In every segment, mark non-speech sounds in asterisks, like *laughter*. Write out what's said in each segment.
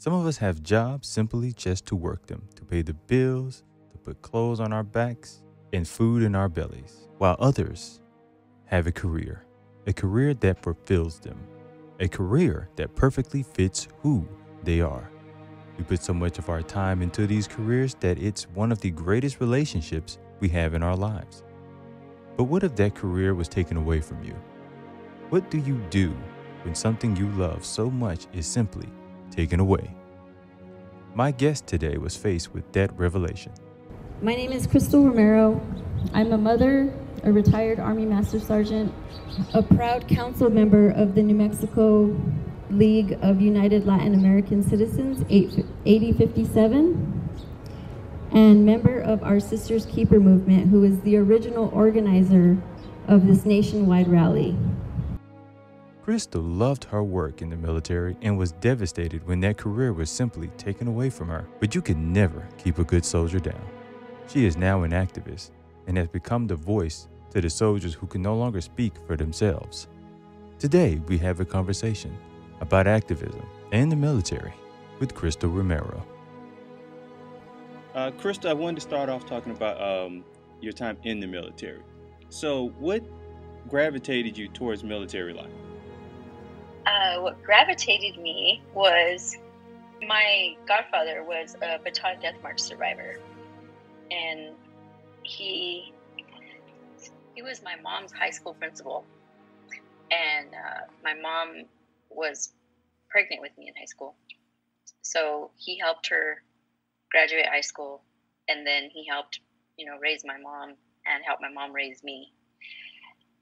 Some of us have jobs simply just to work them, to pay the bills, to put clothes on our backs, and food in our bellies, while others have a career, a career that fulfills them, a career that perfectly fits who they are. We put so much of our time into these careers that it's one of the greatest relationships we have in our lives. But what if that career was taken away from you? What do you do when something you love so much is simply taken away? My guest today was faced with that revelation. My name is Crystal Romero. I'm a mother, a retired Army Master Sergeant, a proud council member of the New Mexico League of United Latin American Citizens, 8057, and member of our Sisters Keeper movement, who is the original organizer of this nationwide rally. Crystal loved her work in the military and was devastated when that career was simply taken away from her. But you can never keep a good soldier down. She is now an activist and has become the voice to the soldiers who can no longer speak for themselves. Today, we have a conversation about activism and the military with Crystal Romero. Uh, Crystal, I wanted to start off talking about um, your time in the military. So, what gravitated you towards military life? Uh, what gravitated me was my godfather was a Bataan Death March survivor, and he he was my mom's high school principal, and uh, my mom was pregnant with me in high school. So he helped her graduate high school, and then he helped, you know, raise my mom and help my mom raise me.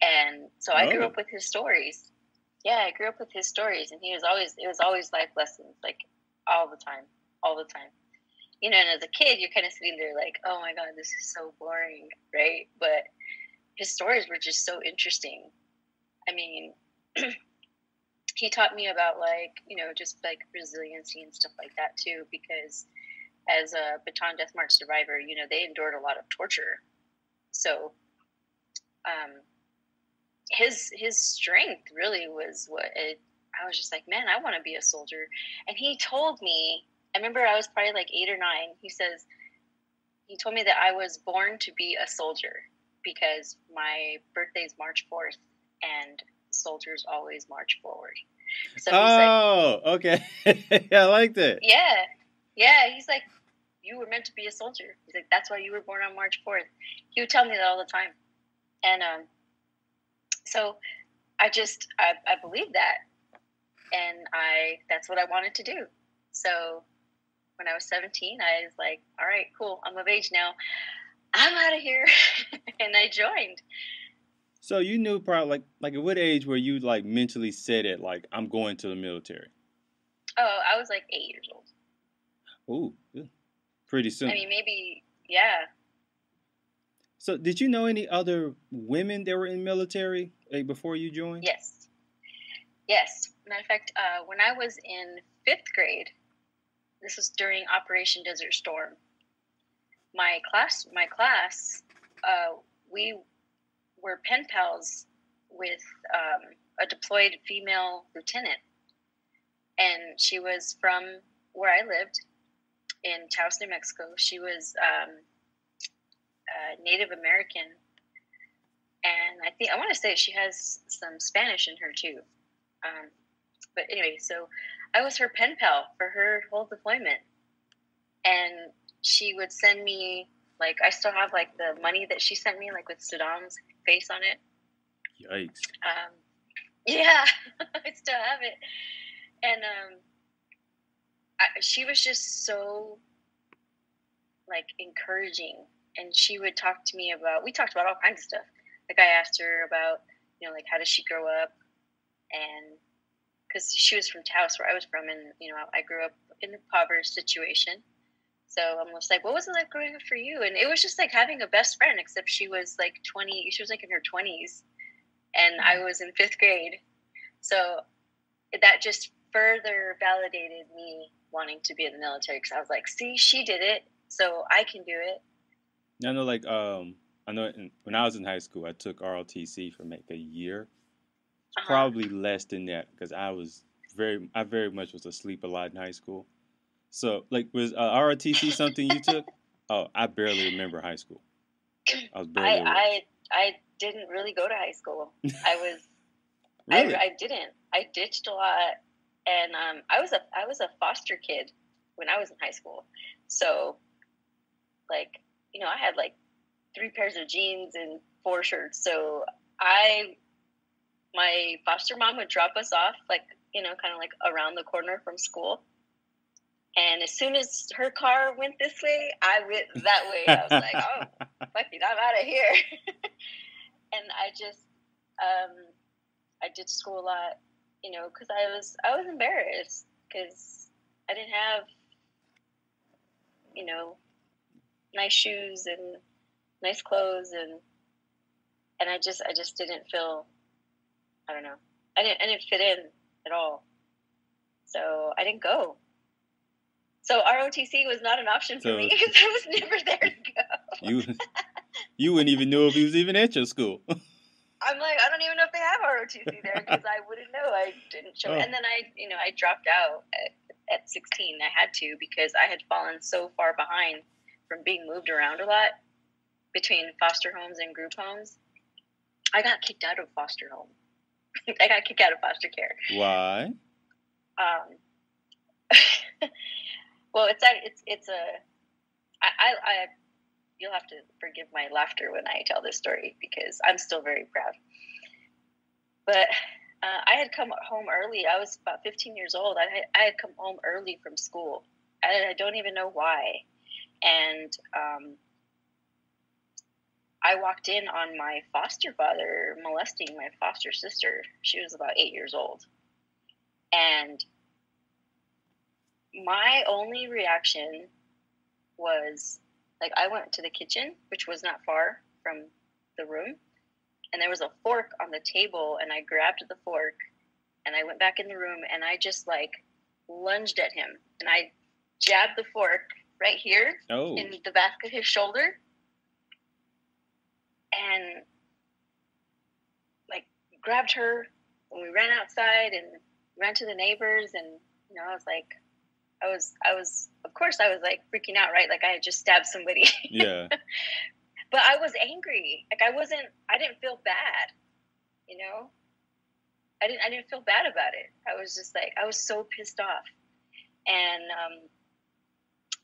And so I grew oh. up with his stories. Yeah, I grew up with his stories, and he was always it was always life lessons, like all the time, all the time. You know, and as a kid, you're kind of sitting there like, oh my god, this is so boring, right? But his stories were just so interesting. I mean, *clears throat* he taught me about like you know just like resiliency and stuff like that too because as a Bataan death march survivor you know they endured a lot of torture so um his his strength really was what it, i was just like man i want to be a soldier and he told me i remember i was probably like eight or nine he says he told me that i was born to be a soldier because my birthday is march 4th and soldiers always march forward. So oh, like, okay. *laughs* I liked it. Yeah. Yeah. He's like, you were meant to be a soldier. He's like, that's why you were born on March 4th. He would tell me that all the time. And um, so I just, I, I believe that. And I, that's what I wanted to do. So when I was 17, I was like, all right, cool. I'm of age now. I'm out of here. *laughs* and I joined. So you knew probably like like at what age were you like mentally set at like I'm going to the military? Oh, I was like eight years old. Ooh, pretty soon. I mean, maybe yeah. So, did you know any other women that were in military like, before you joined? Yes, yes. Matter of fact, uh, when I was in fifth grade, this was during Operation Desert Storm. My class, my class, uh, we were pen pals with um, a deployed female lieutenant, and she was from where I lived in Taos, New Mexico. She was um, Native American, and I think I want to say she has some Spanish in her too. Um, but anyway, so I was her pen pal for her whole deployment, and she would send me like I still have like the money that she sent me, like with Saddam's face on it. Yikes. Um, yeah, *laughs* I still have it. And um, I, she was just so like encouraging, and she would talk to me about. We talked about all kinds of stuff. Like I asked her about, you know, like how does she grow up, and because she was from Taos, where I was from, and you know, I grew up in a poverty situation so I'm just like, what was it like growing up for you? And it was just like having a best friend, except she was like 20, she was like in her 20s, and I mm-hmm. was in fifth grade. So that just further validated me wanting to be in the military because I was like, see, she did it, so I can do it. I know, like, um, I know in, when I was in high school, I took ROTC for like a year. Uh-huh. probably less than that because I was very, I very much was asleep a lot in high school. So, like, was uh, ROTC something you took? *laughs* Oh, I barely remember high school. I was barely. I. I I didn't really go to high school. I was *laughs* really? I, I didn't. I ditched a lot, and um, I was a I was a foster kid when I was in high school. So, like you know, I had like three pairs of jeans and four shirts. So I, my foster mom would drop us off like you know, kind of like around the corner from school. And as soon as her car went this way, I went that way. I was like, oh, *laughs* fuck it, I'm out of here. *laughs* and I just, um, I did school a lot, you know, because I was I was embarrassed because I didn't have, you know, nice shoes and nice clothes and and I just I just didn't feel, I don't know, I didn't I didn't fit in at all. So I didn't go. So ROTC was not an option for So- me *laughs* because I was never there to go. you you wouldn't even know if he was even at your school. *laughs* I'm like, I don't even know if they have ROTC there because I wouldn't know. I didn't show. Oh. And then I, you know, I dropped out at, at 16. I had to because I had fallen so far behind from being moved around a lot between foster homes and group homes. I got kicked out of foster home. *laughs* I got kicked out of foster care. Why? Um, *laughs* well, it's a, it's it's a. I, I, I you'll have to forgive my laughter when I tell this story because I'm still very proud. But uh, I had come home early. I was about 15 years old. I had, I had come home early from school. I, I don't even know why. And um, I walked in on my foster father molesting my foster sister. She was about eight years old. And my only reaction was like I went to the kitchen, which was not far from the room, and there was a fork on the table, and I grabbed the fork, and I went back in the room, and I just like lunged at him, and I jabbed the fork right here Oh, in the back of his shoulder, and like grabbed her, and we ran outside and ran to the neighbors, and you know I was like. I was, I was, of course, I was like freaking out, right? Like I had just stabbed somebody. *laughs* yeah. but I was angry. Like I wasn't I didn't feel bad. You know? I didn't I didn't feel bad about it. I was just like I was so pissed off. And um,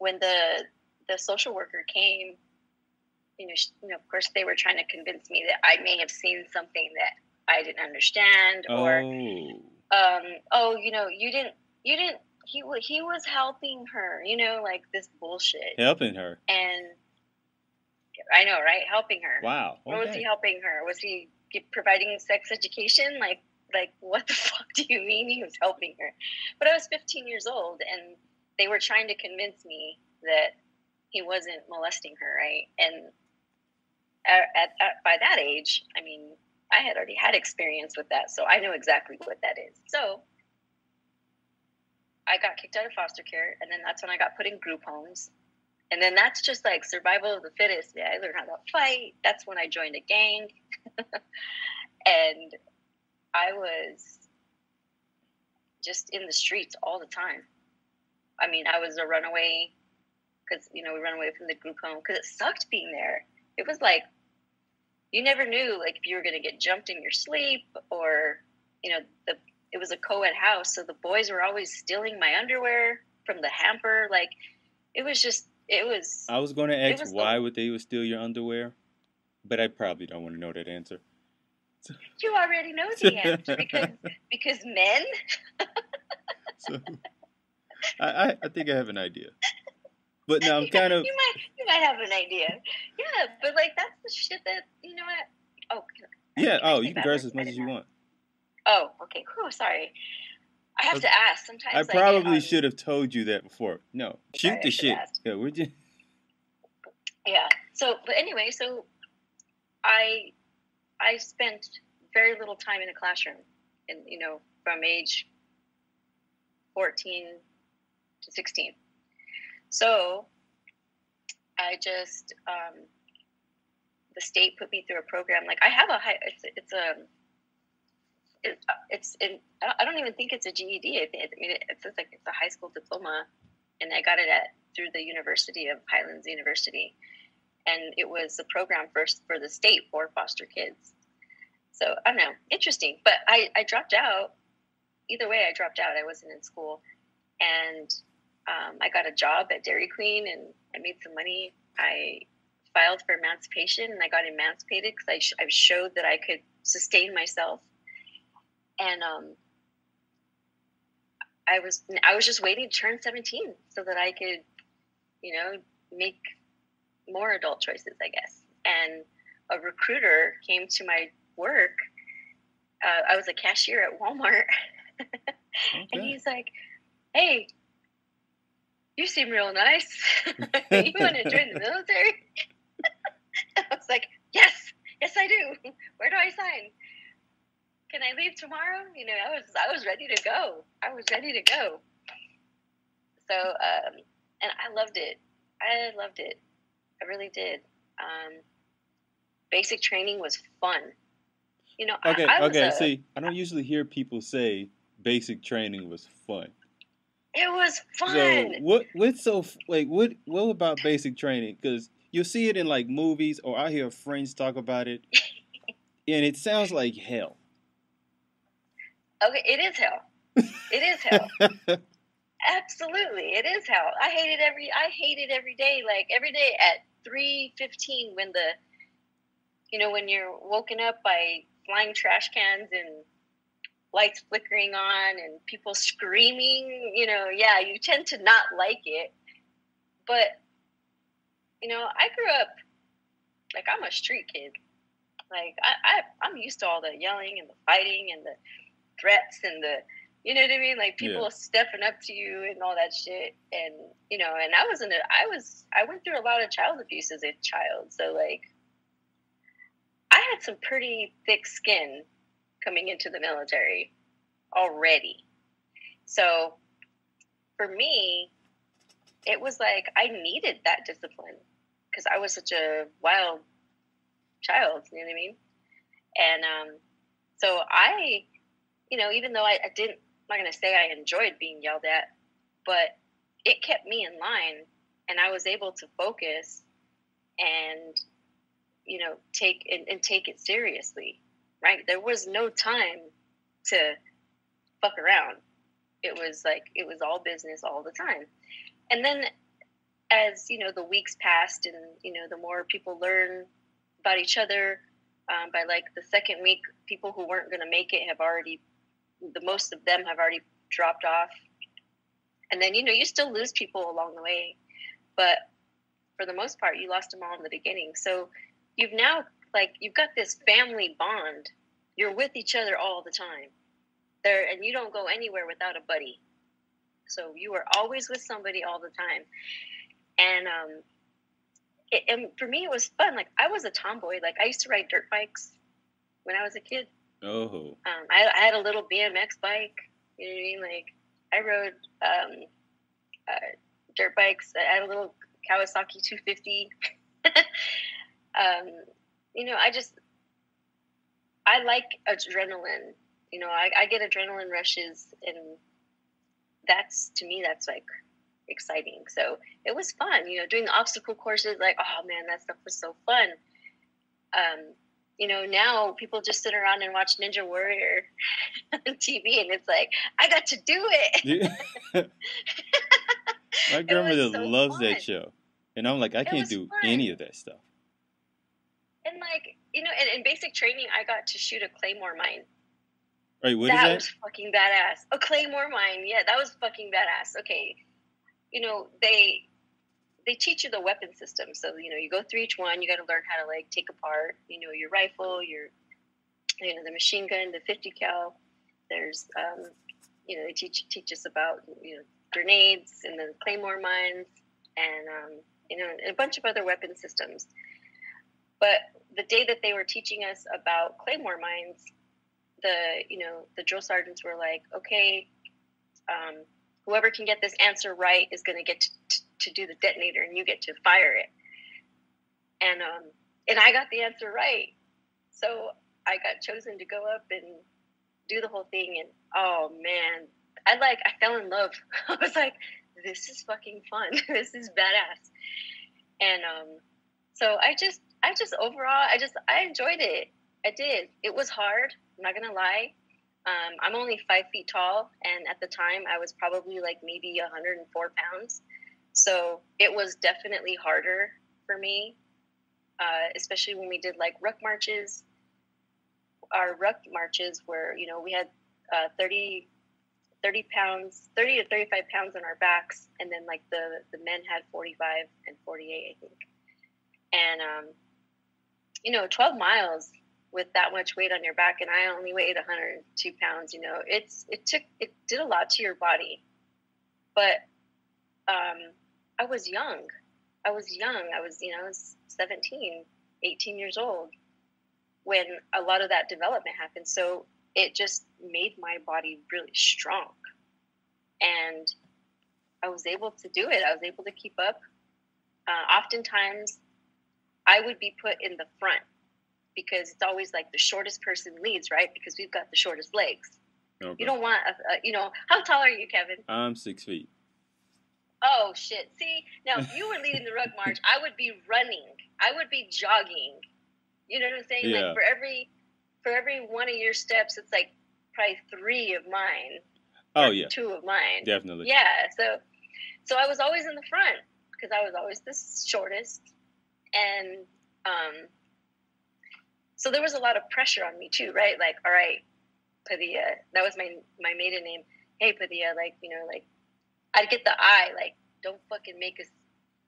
when the the social worker came, you know, she, you know, of course they were trying to convince me that I may have seen something that I didn't understand or Oh. um, oh, you know, you didn't you didn't he wa- he was helping her, you know, like this bullshit. Helping her. And I know, right? Helping her. Wow. What was he helping her? Was he providing sex education? Like, like what the *laughs* fuck do you mean he was helping her? But I was 15 years old, and they were trying to convince me that he wasn't molesting her, right? And at, at, at by that age, I mean, I had already had experience with that, so I know exactly what that is. So I got kicked out of foster care, and then that's when I got put in group homes. And then that's just like survival of the fittest. Yeah, I learned how to fight. That's when I joined a gang. *laughs* and I was just in the streets all the time. I mean, I was a runaway because, you know, we run away from the group home because it sucked being there. It was like, you never knew, like, if you were going to get jumped in your sleep or, you know, the it was a co-ed house. So the boys were always stealing my underwear from the hamper. Like, it was just, it was. I was going to ask was the- why would they would steal your underwear, but I probably don't want to know that answer. You already know the *laughs* answer because because men. So I, I, I think I have an idea. But now I'm kind of you might you might have an idea. Yeah, but like that's the shit that you know what. Oh can I- yeah. can I Oh, you can bad curse as much as you want. Oh, okay. Whew, sorry. I have I- to ask. Sometimes I get probably on- should have told you that before. No, shoot the shit. have asked. Yeah, we're just Yeah. So, but anyway, so I I spent very little time in a classroom, and you know, from age fourteen to sixteen. So I just um, the state put me through a program. Like I have a high. It's it's a it, it's in, I don't- even think it's a GED. I, think, I mean, it's just like it's a high school diploma and I got it at through the University of Highlands University, and it was a program first for the state for foster kids. So I don't know, interesting. But I, I dropped out. Either way, I dropped out. I wasn't in school, and um, I got a job at Dairy Queen, and I made some money. I filed for emancipation, and I got emancipated because I, sh- I showed that I could sustain myself. And um, I was I was just waiting to turn 17 so that I could, you know, make more adult choices, I guess. And a recruiter came to my work. Uh, I was a cashier at Walmart, *laughs* okay. and he's like, "Hey, you seem real nice. *laughs* *laughs* you want to join the military?" *laughs* I was like, "Yes, yes, I do. Where do I sign?" Can I leave tomorrow? You know, I was I was ready to go. I was ready to go. So, um, and I loved it. I loved it. I really did. Um, basic training was fun. You know, okay, I, I okay. A, See, I don't usually hear people say basic training was fun. It was fun. So what? What's so like? What? What about basic training? Because you'll see it in like movies, or I hear friends talk about it, and it sounds like hell. Okay, it is hell. It is hell. *laughs* Absolutely, it is hell. I hate it every. I hate it every day. Like every day at three fifteen, when the, you know, when you're woken up by flying trash cans and lights flickering on and people screaming. You know, yeah, you tend to not like it. But, you know, I grew up like I'm a street kid. Like I, I I'm used to all the yelling and the fighting and the threats and the you know what I mean? Like people Yeah. stepping up to you and all that shit. And you know, and I wasn't I was I went through a lot of child abuse as a child. So like I had some pretty thick skin coming into the military already. So for me, it was like I needed that discipline because I was such a wild child, you know what I mean? And um, so I, you know, even though I, I didn't, I'm not going to say I enjoyed being yelled at, but it kept me in line and I was able to focus and, you know, take and, and take it seriously, right? There was no time to fuck around. It was like, it was all business all the time. And then as, you know, the weeks passed and, you know, the more people learn about each other, um, by like the second week, people who weren't going to make it have already, the most of them have already dropped off. And then, you know, you still lose people along the way, but for the most part, you lost them all in the beginning. So you've now, like, you've got this family bond. You're with each other all the time. There, and you don't go anywhere without a buddy. So you are always with somebody all the time. And um, it, and for me, it was fun. Like I was a tomboy. Like I used to ride dirt bikes when I was a kid. Oh, Um, I, I had a little BMX bike. You know what I mean? Like I rode um, uh, dirt bikes. I had a little Kawasaki 250. *laughs* um, you know, I just I like adrenaline. You know, I, I get adrenaline rushes, and that's to me that's like exciting. So it was fun. You know, doing the obstacle courses. Like, oh man, that stuff was so fun. Um, you know, now people just sit around and watch Ninja Warrior *laughs* on TV, and it's like, I got to do it. *laughs* *laughs* My It grandmother so loves fun. that show, and I'm like, I can't do fun. any of that stuff. And like, you know, in, in basic training, I got to shoot a claymore mine. Right? What is that that? was fucking badass. A claymore mine, yeah, that was fucking badass. Okay, you know they they teach you the weapon system, so you know you go through each one. You got to learn how to like take apart, you know, your rifle, your you know the machine gun, the 50 cal. There's um, you know they teach teach us about you know grenades and the claymore mines and um, you know a bunch of other weapon systems. But the day that they were teaching us about claymore mines, the you know the drill sergeants were like, okay, um, whoever can get this answer right is going to get to, do the detonator, and you get to fire it. And um, and I got the answer right, so I got chosen to go up and do the whole thing. And oh man, I like I fell in love. *laughs* I was like, this is fucking fun. *laughs* this is badass. And um, so I just, I just overall, I just, I enjoyed it. I did. It was hard. I'm not gonna lie. Um, I'm only five feet tall, and at the time I was probably like maybe 104 pounds. So it was definitely harder for me, uh, especially when we did like ruck marches. Our ruck marches were, you know, we had uh, 30, 30 pounds, 30 to 35 pounds on our backs, and then like the the men had 45 and 48, I think. And um, you know, 12 miles with that much weight on your back, and I only weighed 102 pounds. You know, it's it took it did a lot to your body, but um, I was young. I was young. I was, you know, I was 17, 18 years old when a lot of that development happened. So it just made my body really strong. And I was able to do it. I was able to keep up. Uh, oftentimes, I would be put in the front because it's always like the shortest person leads, right? Because we've got the shortest legs. Okay. You don't want, a, a, you know, how tall are you, Kevin? I'm six feet. Oh shit! See, now if you were *laughs* leading the ruck march, I would be running. I would be jogging. You know what I'm saying? Yeah. Like for every for every one of your steps, it's like probably three of mine. Oh yeah. Two of mine. Definitely. Yeah. So, so I was always in the front because I was always the shortest, and um, so there was a lot of pressure on me too, right? Like, all right, Padilla, that was my my maiden name. Hey, Padilla, like you know, like I'd get the eye, like, don't fucking make us,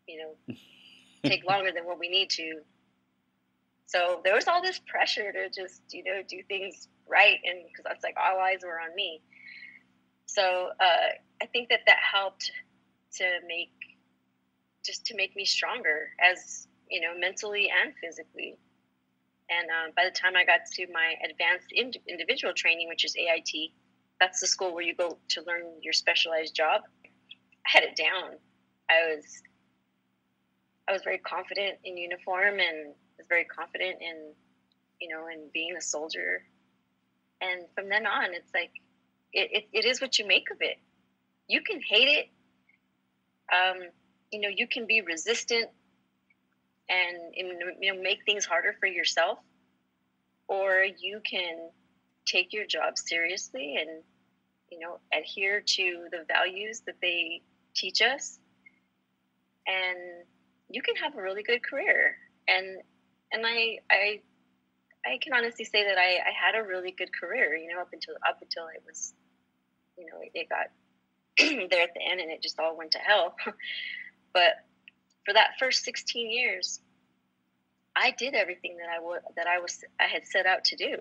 you know, *laughs* take longer than what we need to. So there was all this pressure to just, you know, do things right. And because that's like all eyes were on me. So uh, I think that that helped to make, just to make me stronger as, you know, mentally and physically. And um, by the time I got to my advanced ind- individual training, which is AIT, that's the school where you go to learn your specialized job. I had it down. I was I was very confident in uniform and was very confident in you know in being a soldier. And from then on, it's like it, it, it is what you make of it. You can hate it. Um, you know, you can be resistant and you know make things harder for yourself, or you can take your job seriously and you know adhere to the values that they teach us and you can have a really good career. And and i i i can honestly say that i i had a really good career you know up until up until it was you know it got *clears throat* there at the end and it just all went to hell. *laughs* But for that first 16 years i did everything that i would that i was i had set out to do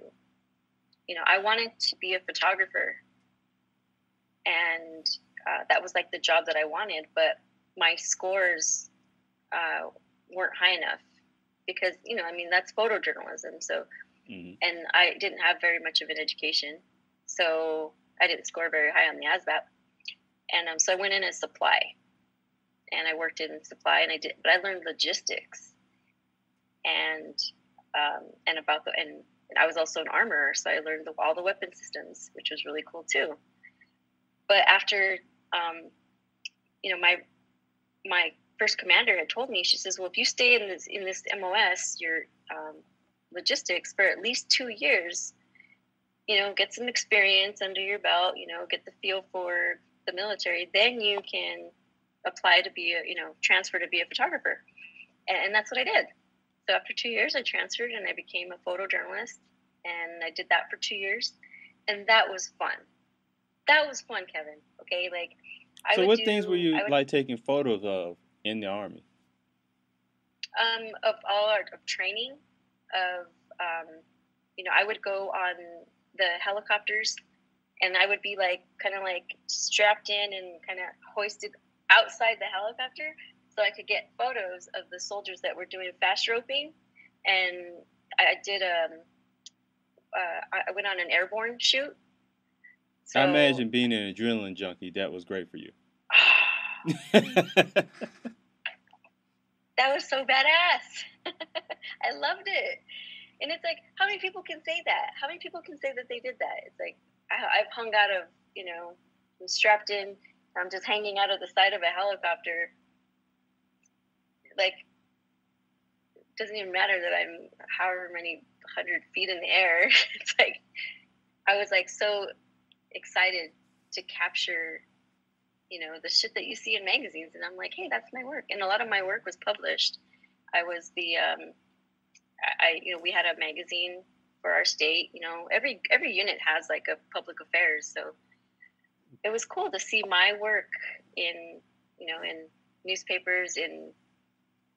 you know i wanted to be a photographer and uh, that was like the job that I wanted, but my scores uh, weren't high enough because you know, I mean, that's photojournalism. So, mm-hmm. and I didn't have very much of an education, so I didn't score very high on the ASVAB, and um, so I went in as supply, and I worked in supply, and I did, but I learned logistics, and um, and about the and, and I was also an armorer, so I learned the, all the weapon systems, which was really cool too. But after um, you know, my my first commander had told me, she says, well, if you stay in this in this MOS, your um, logistics for at least two years, you know, get some experience under your belt, you know, get the feel for the military, then you can apply to be a, you know, transfer to be a photographer. And, and that's what I did. So after two years, I transferred and I became a photojournalist, and I did that for two years, and that was fun. That was fun, Kevin. Okay, like I so what do, things were you would, like taking photos of in the army? Um, of all our of training, of um, you know, I would go on the helicopters, and I would be like kind of like strapped in and kind of hoisted outside the helicopter, so I could get photos of the soldiers that were doing fast roping, and I did a. Um, uh, I went on an airborne shoot so, I imagine being an adrenaline junkie, that was great for you. *sighs* that was so badass. *laughs* I loved it. And it's like, how many people can say that? How many people can say that they did that? It's like, I, have hung out of, you know, I'm strapped in I'm just hanging out of the side of a helicopter. Like, it doesn't even matter that I'm however many hundred feet in the air. *laughs* it's like I was like so excited to capture, you know, the shit that you see in magazines, and I'm like, hey, that's my work. And a lot of my work was published. I was the, um, I, you know, we had a magazine for our state. You know, every every unit has like a public affairs, so it was cool to see my work in, you know, in newspapers. In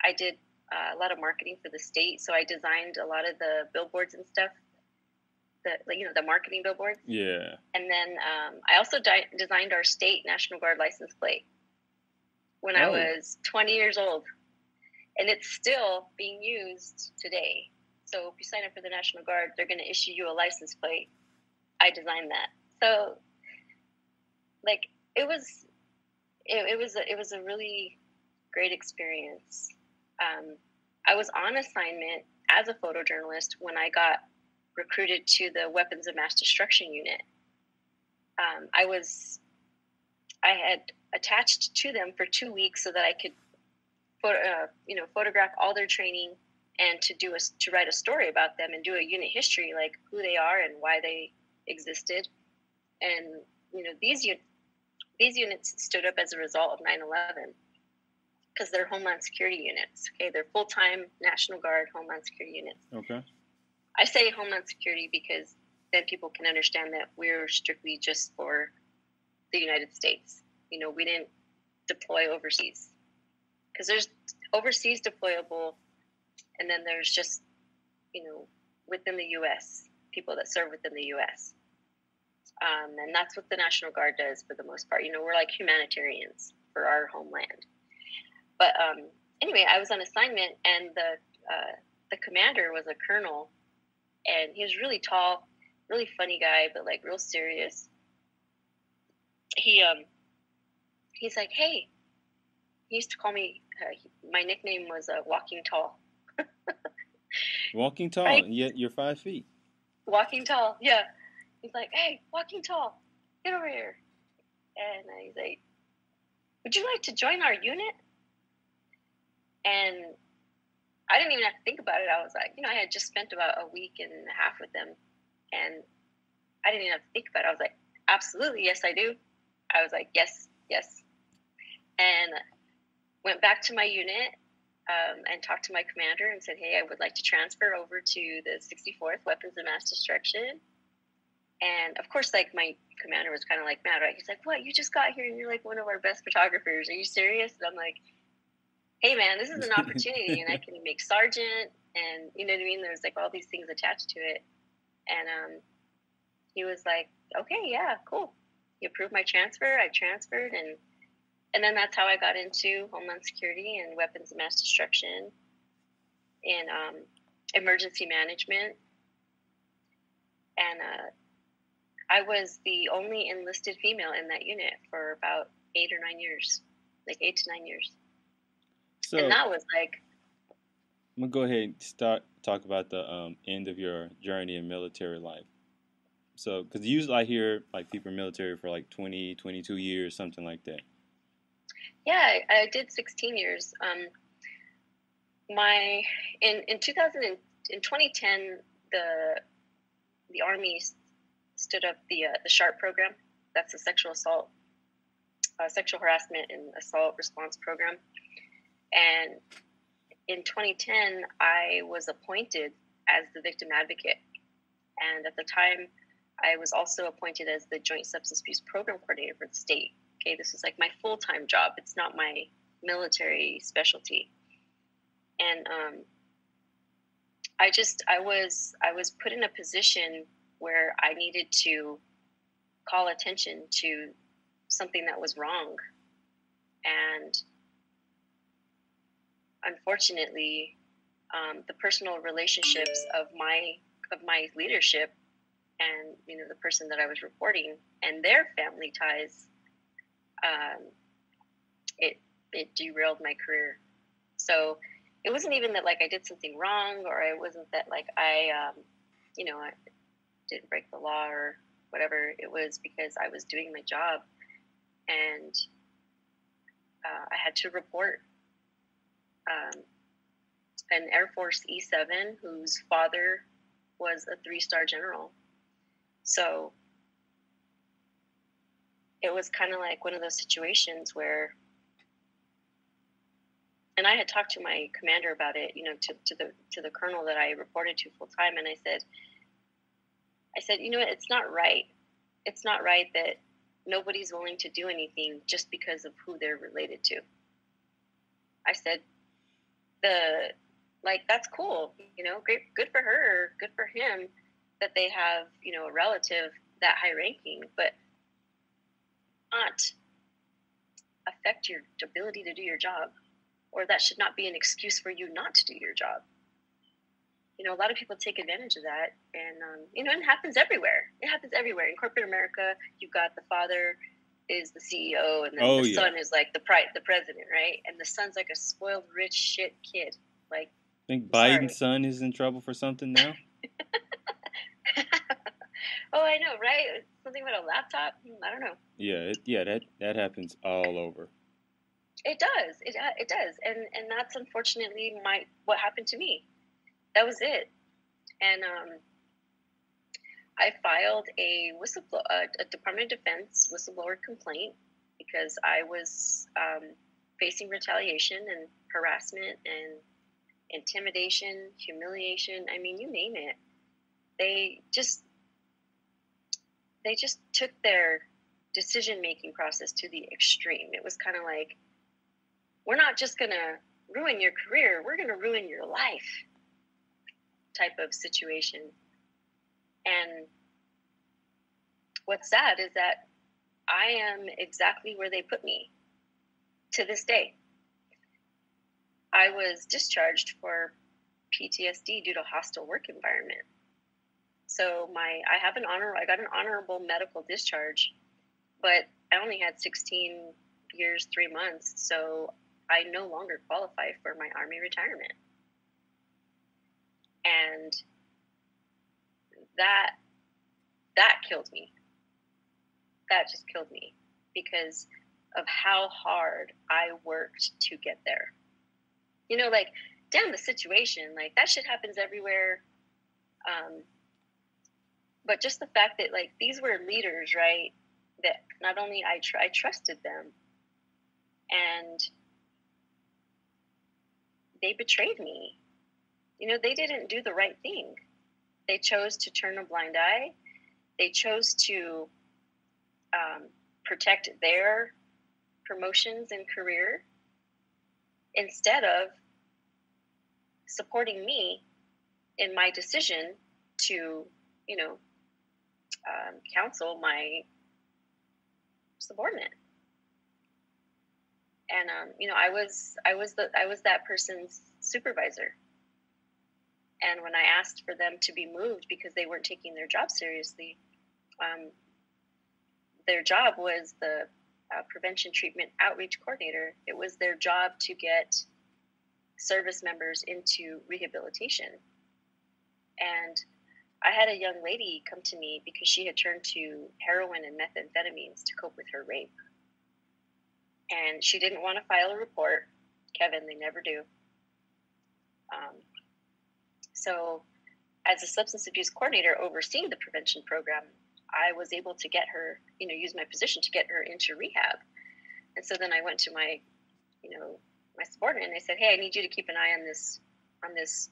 I did uh, a lot of marketing for the state, so I designed a lot of the billboards and stuff. The you know the marketing billboards. Yeah. And then um, I also di- designed our state National Guard license plate when I Oh. was 20 years old, and it's still being used today. So if you sign up for the National Guard, they're going to issue you a license plate. I designed that. So, like, it was, it, it was, a, it was a really great experience. Um, I was on assignment as a photojournalist when I got recruited to the Weapons of Mass Destruction Unit. Um, I was, I had attached to them for two weeks so that I could, photo, uh, you know, photograph all their training and to do a to write a story about them and do a unit history like who they are and why they existed and you know these these units stood up as a result of 9-11 because they're homeland security units okay they're full-time national guard homeland security units Okay. i say homeland security because then people can understand that we're strictly just for the united states you know we didn't deploy overseas because there's overseas deployable and then there's just you know within the U.S. people that serve within the U.S. Um, and that's what the National Guard does for the most part. You know, we're like humanitarians for our homeland. But um, anyway, I was on assignment, and the uh, the commander was a colonel, and he was really tall, really funny guy, but like real serious. He um he's like, hey, he used to call me. Uh, he, my nickname was uh, Walking Tall. *laughs* Walking tall, Right. and yet you're five feet. Walking tall, yeah. He's like, hey, walking tall, get over here. And he's like, would you like to join our unit? And I didn't even have to think about it. I was like, you know, I had just spent about a week and a half with them. And I didn't even have to think about it. I was like, absolutely, yes, I do. I was like, yes, yes. And went back to my unit um, and talked to my commander and said, "Hey, I would like to transfer over to the 64th Weapons of Mass Destruction." And of course, like my commander was kind of like mad, right? He's like, "What? You just got here and you're like one of our best photographers. Are you serious?" And I'm like, "Hey, man, this is an *laughs* opportunity, and I can make sergeant, and you know what I mean. There's like all these things attached to it." And um, he was like, "Okay, yeah, cool." He approved my transfer. I transferred, and and then that's how I got into Homeland Security and weapons of mass destruction and um, emergency management. And uh, I was the only enlisted female in that unit for about eight or nine years, like eight to nine years. So and that was like, I'm gonna go ahead and start talk about the um, end of your journey in military life. So, because usually I hear like people in military for like 20, 22 years, something like that. yeah, I, did 16 years. Um, my in in 2000 in 2010 the the army stood up the uh, the sharp program. That's the sexual assault uh, sexual harassment and assault response program. And in 2010 i was appointed as the victim advocate. And at the time i was also appointed as the joint substance abuse program coordinator for the state. Okay this is like my full-time job. It's not my military specialty. And um, I just I was I was put in a position where I needed to call attention to something that was wrong, and unfortunately, um, the personal relationships of my of my leadership and you know the person that I was reporting and their family ties, um, it it derailed my career. So it wasn't even that like I did something wrong or it wasn't that like I um, you know didn't break the law or whatever. It was because I was doing my job and uh, I had to report um, an Air Force E7 whose father was a three star general. So it was kind of like one of those situations where, and I had talked to my commander about it, you know, to, to the to the colonel that I reported to full time, and I said, I said, you know, what, it's not right. It's not right that nobody's willing to do anything just because of who they're related to. I said, the like that's cool, you know, great, good for her, good for him that they have, you know, a relative that high ranking, but not affect your ability to do your job, or that should not be an excuse for you not to do your job. You know, a lot of people take advantage of that, and um, you know, it happens everywhere. It happens everywhere in corporate America. You've got the father is the CEO, and then Oh, the yeah. son is like the pri- the president, right? And the son's like a spoiled rich shit kid, like I think Sorry. Biden's son is in trouble for something now. *laughs* oh, I know, right? Something about a laptop. Hmm, I don't know. yeah, it, yeah, that that happens all over. It does. It it does, and and that's unfortunately my what happened to me. That was it, and um, I filed a whistleblower, a, Department of Defense whistleblower complaint because I was um, facing retaliation and harassment and intimidation, humiliation. I mean, you name it. They just they just took their decision making process to the extreme. It was kind of like, we're not just going to ruin your career, we're going to ruin your life type of situation. And what's sad is that I am exactly where they put me to this day. I was discharged for PTSD due to hostile work environment. So my I have an honor I got an honorable medical discharge, but I only had 16 years 3 months, so I no longer qualify for my army retirement. And that that killed me. That just killed me because of how hard I worked to get there. You know, like, damn the situation. Like that shit happens everywhere. Um, but just the fact that like these were leaders, right? That not only I tr- I trusted them, and they betrayed me. You know, they didn't do the right thing. They chose to turn a blind eye. They chose to um, protect their promotions and career instead of supporting me in my decision to, you know, um, counsel my subordinate. And um, you know, I was I was the I was that person's supervisor. And when I asked for them to be moved because they weren't taking their job seriously, um, their job was the uh, prevention treatment outreach coordinator. It was their job to get service members into rehabilitation. And I had a young lady come to me because she had turned to heroin and methamphetamines to cope with her rape. And she didn't want to file a report. Kevin, they never do. Um, so, as a substance abuse coordinator overseeing the prevention program, I was able to get her, you know, use my position to get her into rehab. And so then I went to my, you know, my subordinate and I said, "Hey, I need you to keep an eye on this, on this,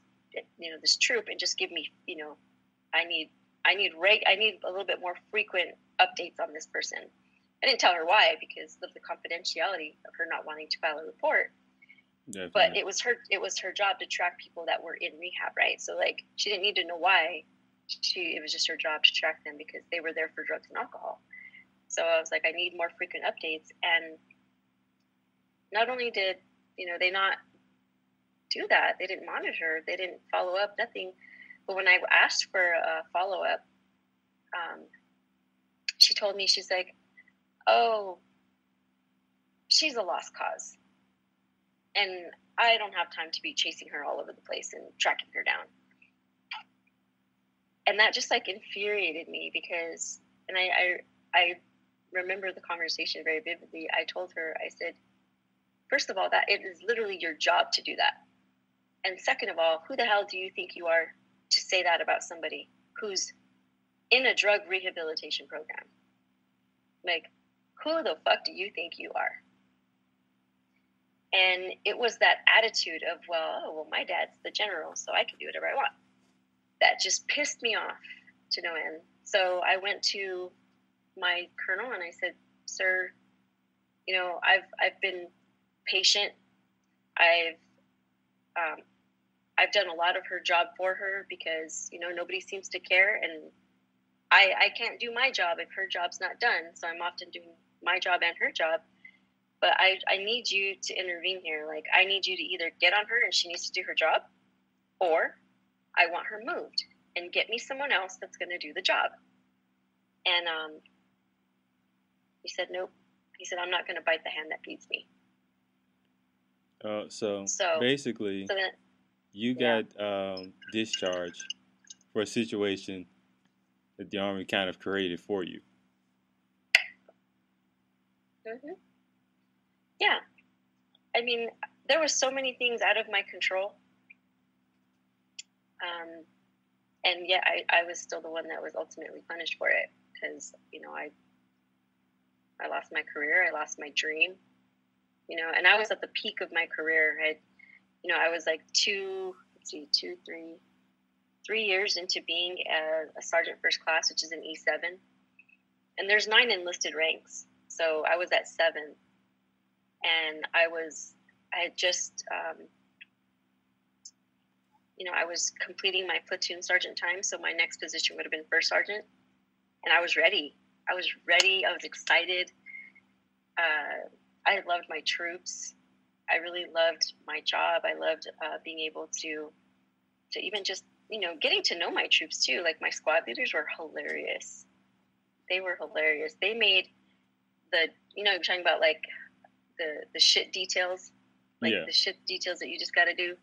you know, this troop, and just give me, you know, I need, I need reg, I need a little bit more frequent updates on this person." I didn't tell her why because of the confidentiality of her not wanting to file a report Definitely. but it was her it was her job to track people that were in rehab right? So like she didn't need to know why she it was just her job to track them because they were there for drugs and alcohol. So i was like i need more frequent updates. And not only did you know they not do that they didn't monitor they didn't follow up nothing. But when i asked for a follow-up um, she told me she's like oh she's a lost cause and I don't have time to be chasing her all over the place and tracking her down. And that just like infuriated me because, and I, I, I remember the conversation very vividly. I told her, I said, first of all, that it is literally your job to do that. And second of all, who the hell do you think you are to say that about somebody who's in a drug rehabilitation program? Like, who the fuck do you think you are? And it was that attitude of, well, oh, well, my dad's the general, so I can do whatever I want. That just pissed me off to no end. So I went to my colonel and I said, "Sir, you know, I've I've been patient. I've um, I've done a lot of her job for her because you know nobody seems to care, and I I can't do my job if her job's not done. So I'm often doing my job and her job. But I I need you to intervene here. Like I need you to either get on her and she needs to do her job, or I want her moved and get me someone else that's going to do the job. And um, he said, nope. He said, I'm not going to bite the hand that feeds me. Uh, so, so basically, so then, you yeah. got um, discharged for a situation that the Army kind of created for you. Mm-hmm. Yeah. I mean, there were so many things out of my control. Um, and yet I, I was still the one that was ultimately punished for it because, you know, I I lost my career. I lost my dream. You know, and I was at the peak of my career. I, you know, I was like two, let's see, two, three, three years into being a, a sergeant first class, which is an E7. And there's nine enlisted ranks. So I was at seven. And I was, I had just, um, you know, I was completing my platoon sergeant time. So my next position would have been first sergeant. And I was ready. I was ready. I was excited. Uh, I loved my troops. I really loved my job. I loved uh, being able to, to even just you know getting to know my troops too. Like my squad leaders were hilarious. They were hilarious. They made the you know I'm talking about like the the shit details, like yeah. the shit details that you just got to do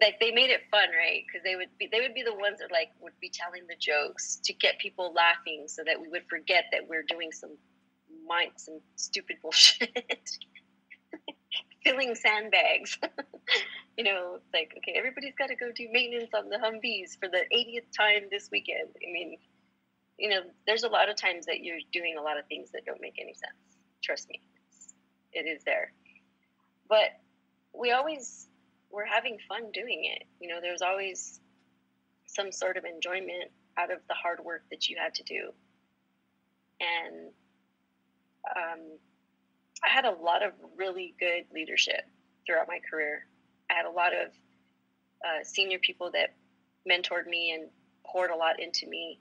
like they made it fun, right? Because they would be they would be the ones that like would be telling the jokes to get people laughing, so that we would forget that we're doing some mind some stupid bullshit, *laughs* filling sandbags. *laughs* you know, it's like okay, everybody's got to go do maintenance on the Humvees for the 80th time this weekend. I mean, you know, there's a lot of times that you're doing a lot of things that don't make any sense. Trust me, it is there. But we always we're having fun doing it. You know, there's always some sort of enjoyment out of the hard work that you had to do. And um, I had a lot of really good leadership throughout my career. I had a lot of uh, senior people that mentored me and poured a lot into me,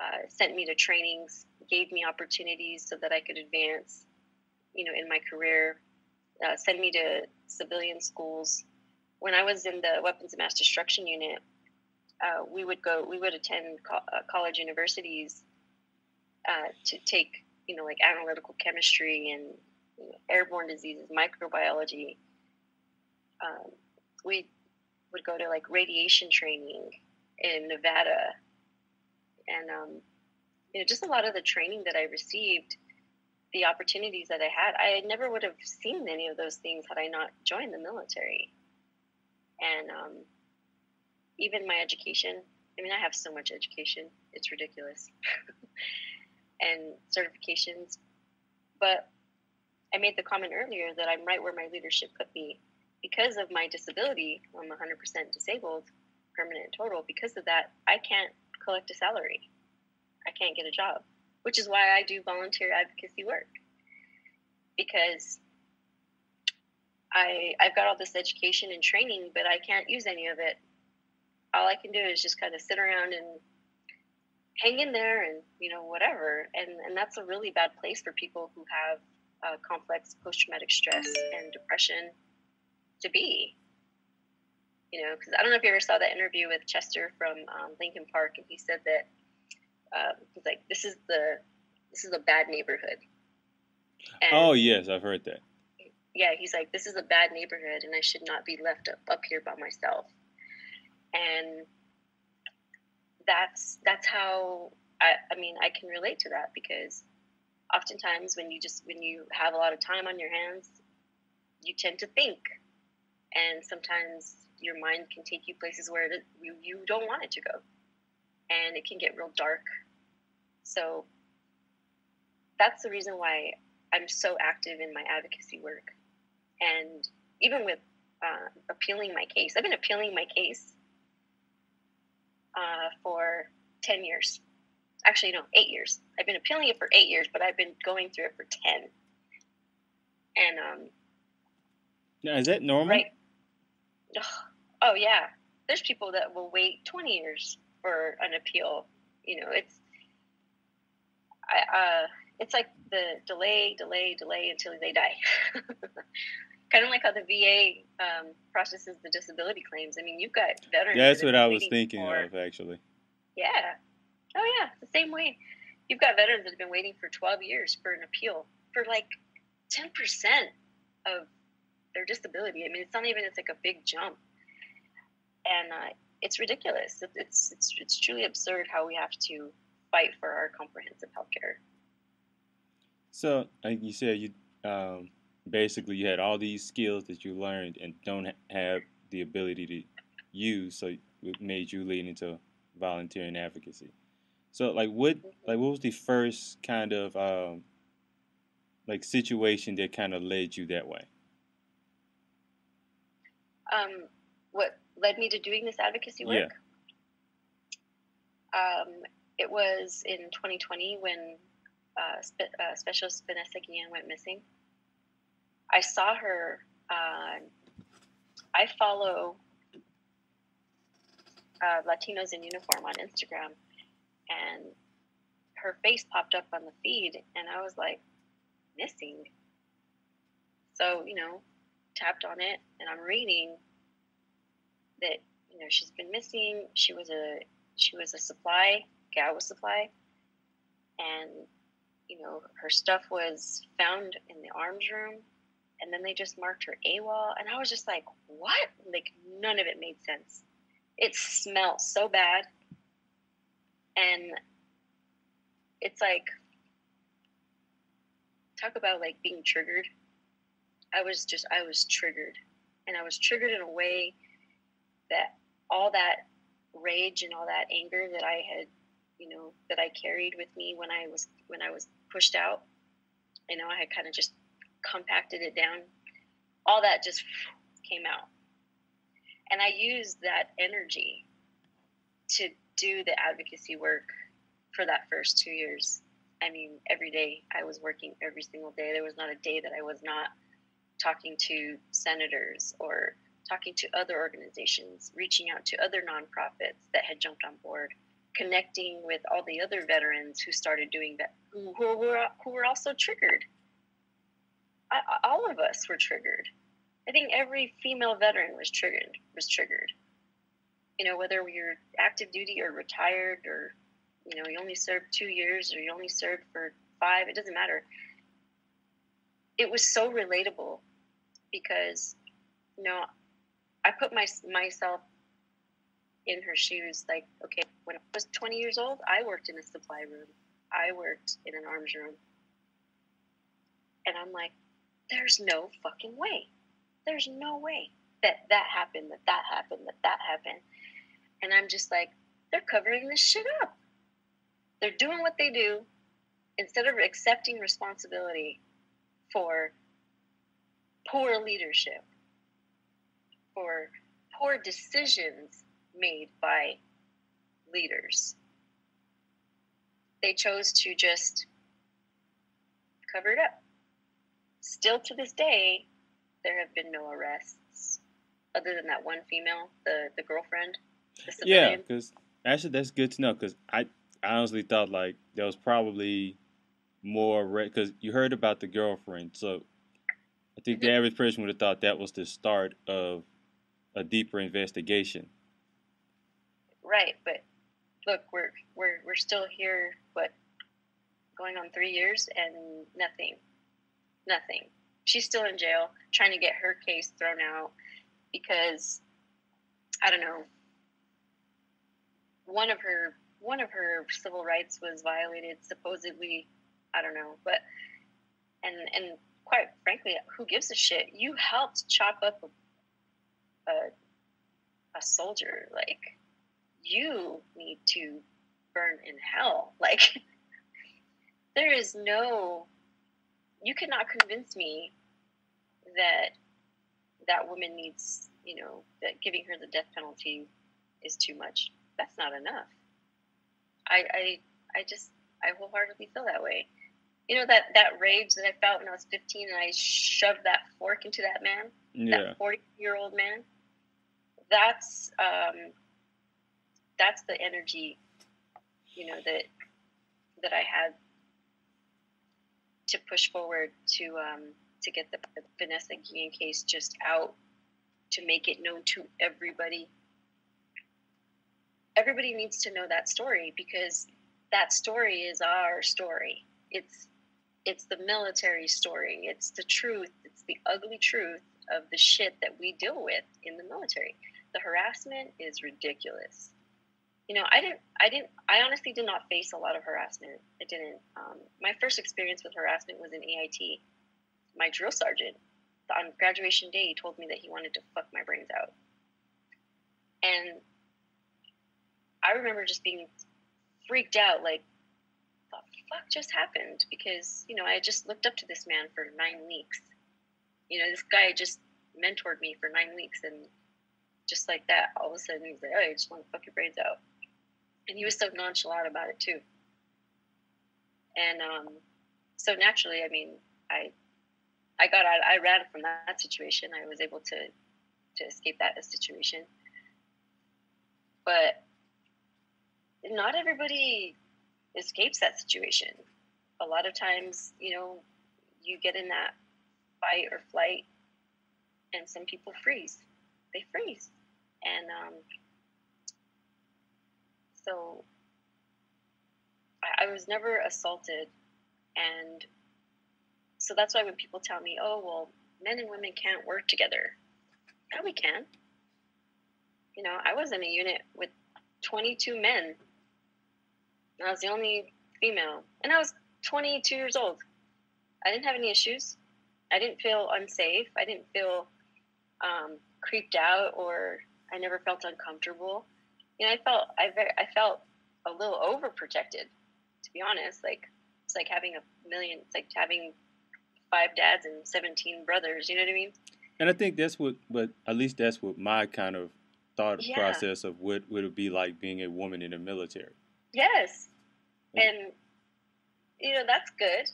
uh, sent me to trainings, gave me opportunities so that I could advance, you know, in my career, uh, sent me to civilian schools when I was in the weapons of mass destruction unit, uh, we would go, we would attend co- uh, college universities uh, to take, you know, like analytical chemistry and you know, airborne diseases, microbiology. Um, we would go to like radiation training in Nevada, and um, you know, just a lot of the training that I received, the opportunities that I had, I never would have seen any of those things had I not joined the military and um, even my education. I mean, I have so much education; it's ridiculous, *laughs* and certifications. But I made the comment earlier that I'm right where my leadership put me because of my disability. I'm 100% disabled, permanent total. Because of that, I can't collect a salary. I can't get a job, which is why I do volunteer advocacy work. Because I I've got all this education and training, but I can't use any of it. All I can do is just kind of sit around and hang in there and you know whatever and and that's a really bad place for people who have uh, complex post-traumatic stress and depression to be you know because i don't know if you ever saw that interview with chester from um, Linkin Park and he said that uh, he's like this is the this is a bad neighborhood and, oh yes i've heard that yeah, he's like, this is a bad neighborhood and I should not be left up, up here by myself. And that's, that's how I, I mean, I can relate to that because oftentimes when you just when you have a lot of time on your hands, you tend to think, and sometimes your mind can take you places where you you don't want it to go, and it can get real dark. So that's the reason why I'm so active in my advocacy work, and even with uh, appealing my case. I've been appealing my case uh, for 10 years. Actually, no, eight years. I've been appealing it for eight years, but I've been going through it for 10. And, um, now, is that normal? Right. Oh, yeah. There's people that will wait 20 years for an appeal. You know, it's, I, uh, it's like the delay, delay, delay until they die. *laughs* kind of like how the VA um, processes the disability claims. I mean, you've got veterans. Yeah, that's what I was thinking for, of, actually. Yeah. Oh, yeah. The same way. You've got veterans that have been waiting for 12 years for an appeal for like 10% of their disability. I mean, it's not even, it's like a big jump. And uh, it's ridiculous. It's, it's, it's truly absurd how we have to fight for our comprehensive health care. So, you said, you um, basically you had all these skills that you learned and don't have the ability to use, so it made you lean into volunteering advocacy. So, like, what like what was the first kind of um, like situation that kind of led you that way? Um, what led me to doing this advocacy work? Yeah. Um, it was in 2020 when uh, Spe- uh, Specialist Vanessa Guillen went missing. I saw her. Uh, I follow uh, Latinos in uniform on Instagram, and her face popped up on the feed, and I was like, missing. So you know, tapped on it, and I'm reading that you know she's been missing. She was a she was a supply GAWA supply, and you know her stuff was found in the arms room and then they just marked her AWOL, and I was just like, what? Like none of it made sense. It smelled so bad, and it's like talk about like being triggered. I was just I was triggered, and I was triggered in a way that all that rage and all that anger that I had, you know, that I carried with me when I was when I was pushed out, you know, I had kind of just compacted it down. All that just came out. And I used that energy to do the advocacy work for that first two years. I mean, every day I was working every single day. There was not a day that I was not talking to senators or talking to other organizations, reaching out to other nonprofits that had jumped on board, connecting with all the other veterans who started doing that, who, who, were, who were also triggered I, all of us were triggered. I think every female veteran was triggered. Was triggered. You know, whether you're active duty or retired, or you know, you only served two years, or you only served for five. It doesn't matter. It was so relatable because, you know, I put my myself in her shoes. Like, okay, when I was 20 years old, I worked in a supply room. I worked in an arms room. And I'm like, there's no fucking way. There's no way that that happened, that that happened, that that happened. And I'm just like, they're covering this shit up. They're doing what they do instead of accepting responsibility for poor leadership, for poor decisions made by leaders. They chose to just cover it up still to this day, there have been no arrests other than that one female, the the girlfriend. The yeah, because actually that's good to know because I, I honestly thought like there was probably more because you heard about the girlfriend, so I think mm-hmm. the average person would have thought that was the start of a deeper investigation. Right, but look, we're we're we're still here. What going on three years and nothing nothing. She's still in jail, trying to get her case thrown out because I don't know. One of her one of her civil rights was violated supposedly I don't know, but and and quite frankly, who gives a shit? You helped chop up a a, a soldier. Like you need to burn in hell. *laughs* Like there is no. You cannot convince me that that woman needs, you know, that giving her the death penalty is too much. That's not enough. I I I just I wholeheartedly feel that way. You know that that rage that I felt when I was 15 and I shoved that fork into that man, Yeah. that 40 year old man. That's um, that's the energy, you know that that I had to push forward to um, to get the, the Vanessa Guillen case just out to make it known to everybody. Everybody needs to know that story because that story is our story. It's it's the military story. It's the truth. It's the ugly truth of the shit that we deal with in the military. The harassment is ridiculous. You know, I didn't, I didn't, I honestly did not face a lot of harassment. I didn't. Um, my first experience with harassment was in AIT. My drill sergeant on graduation day he told me that he wanted to fuck my brains out, and I remember just being freaked out, like, the fuck just happened? Because you know, I had just looked up to this man for nine weeks. You know, this guy just mentored me for nine weeks, and just like that, all of a sudden he's like, "Oh, I just want to fuck your brains out," and he was so nonchalant about it too. And um, so naturally, I mean, I I got out. I ran from that, situation. I was able to to escape that situation, but not everybody escapes that situation. A lot of times, you know, you get in that fight or flight, and some people freeze. They freeze, and um, so I, I was never assaulted, and so that's why when people tell me, "Oh, well, men and women can't work together," yeah, we can. You know, I was in a unit with 22 men. I was the only female, and I was 22 years old. I didn't have any issues. I didn't feel unsafe. I didn't feel um, creeped out, or I never felt uncomfortable. You know, I felt I very, I felt a little overprotected, to be honest. Like it's like having a million. It's like having five dads and 17 brothers. You know what I mean? And I think that's what, but at least that's what my kind of thought Yeah. process of what would it be like being a woman in the military. Yes. Yeah. And you know, that's good.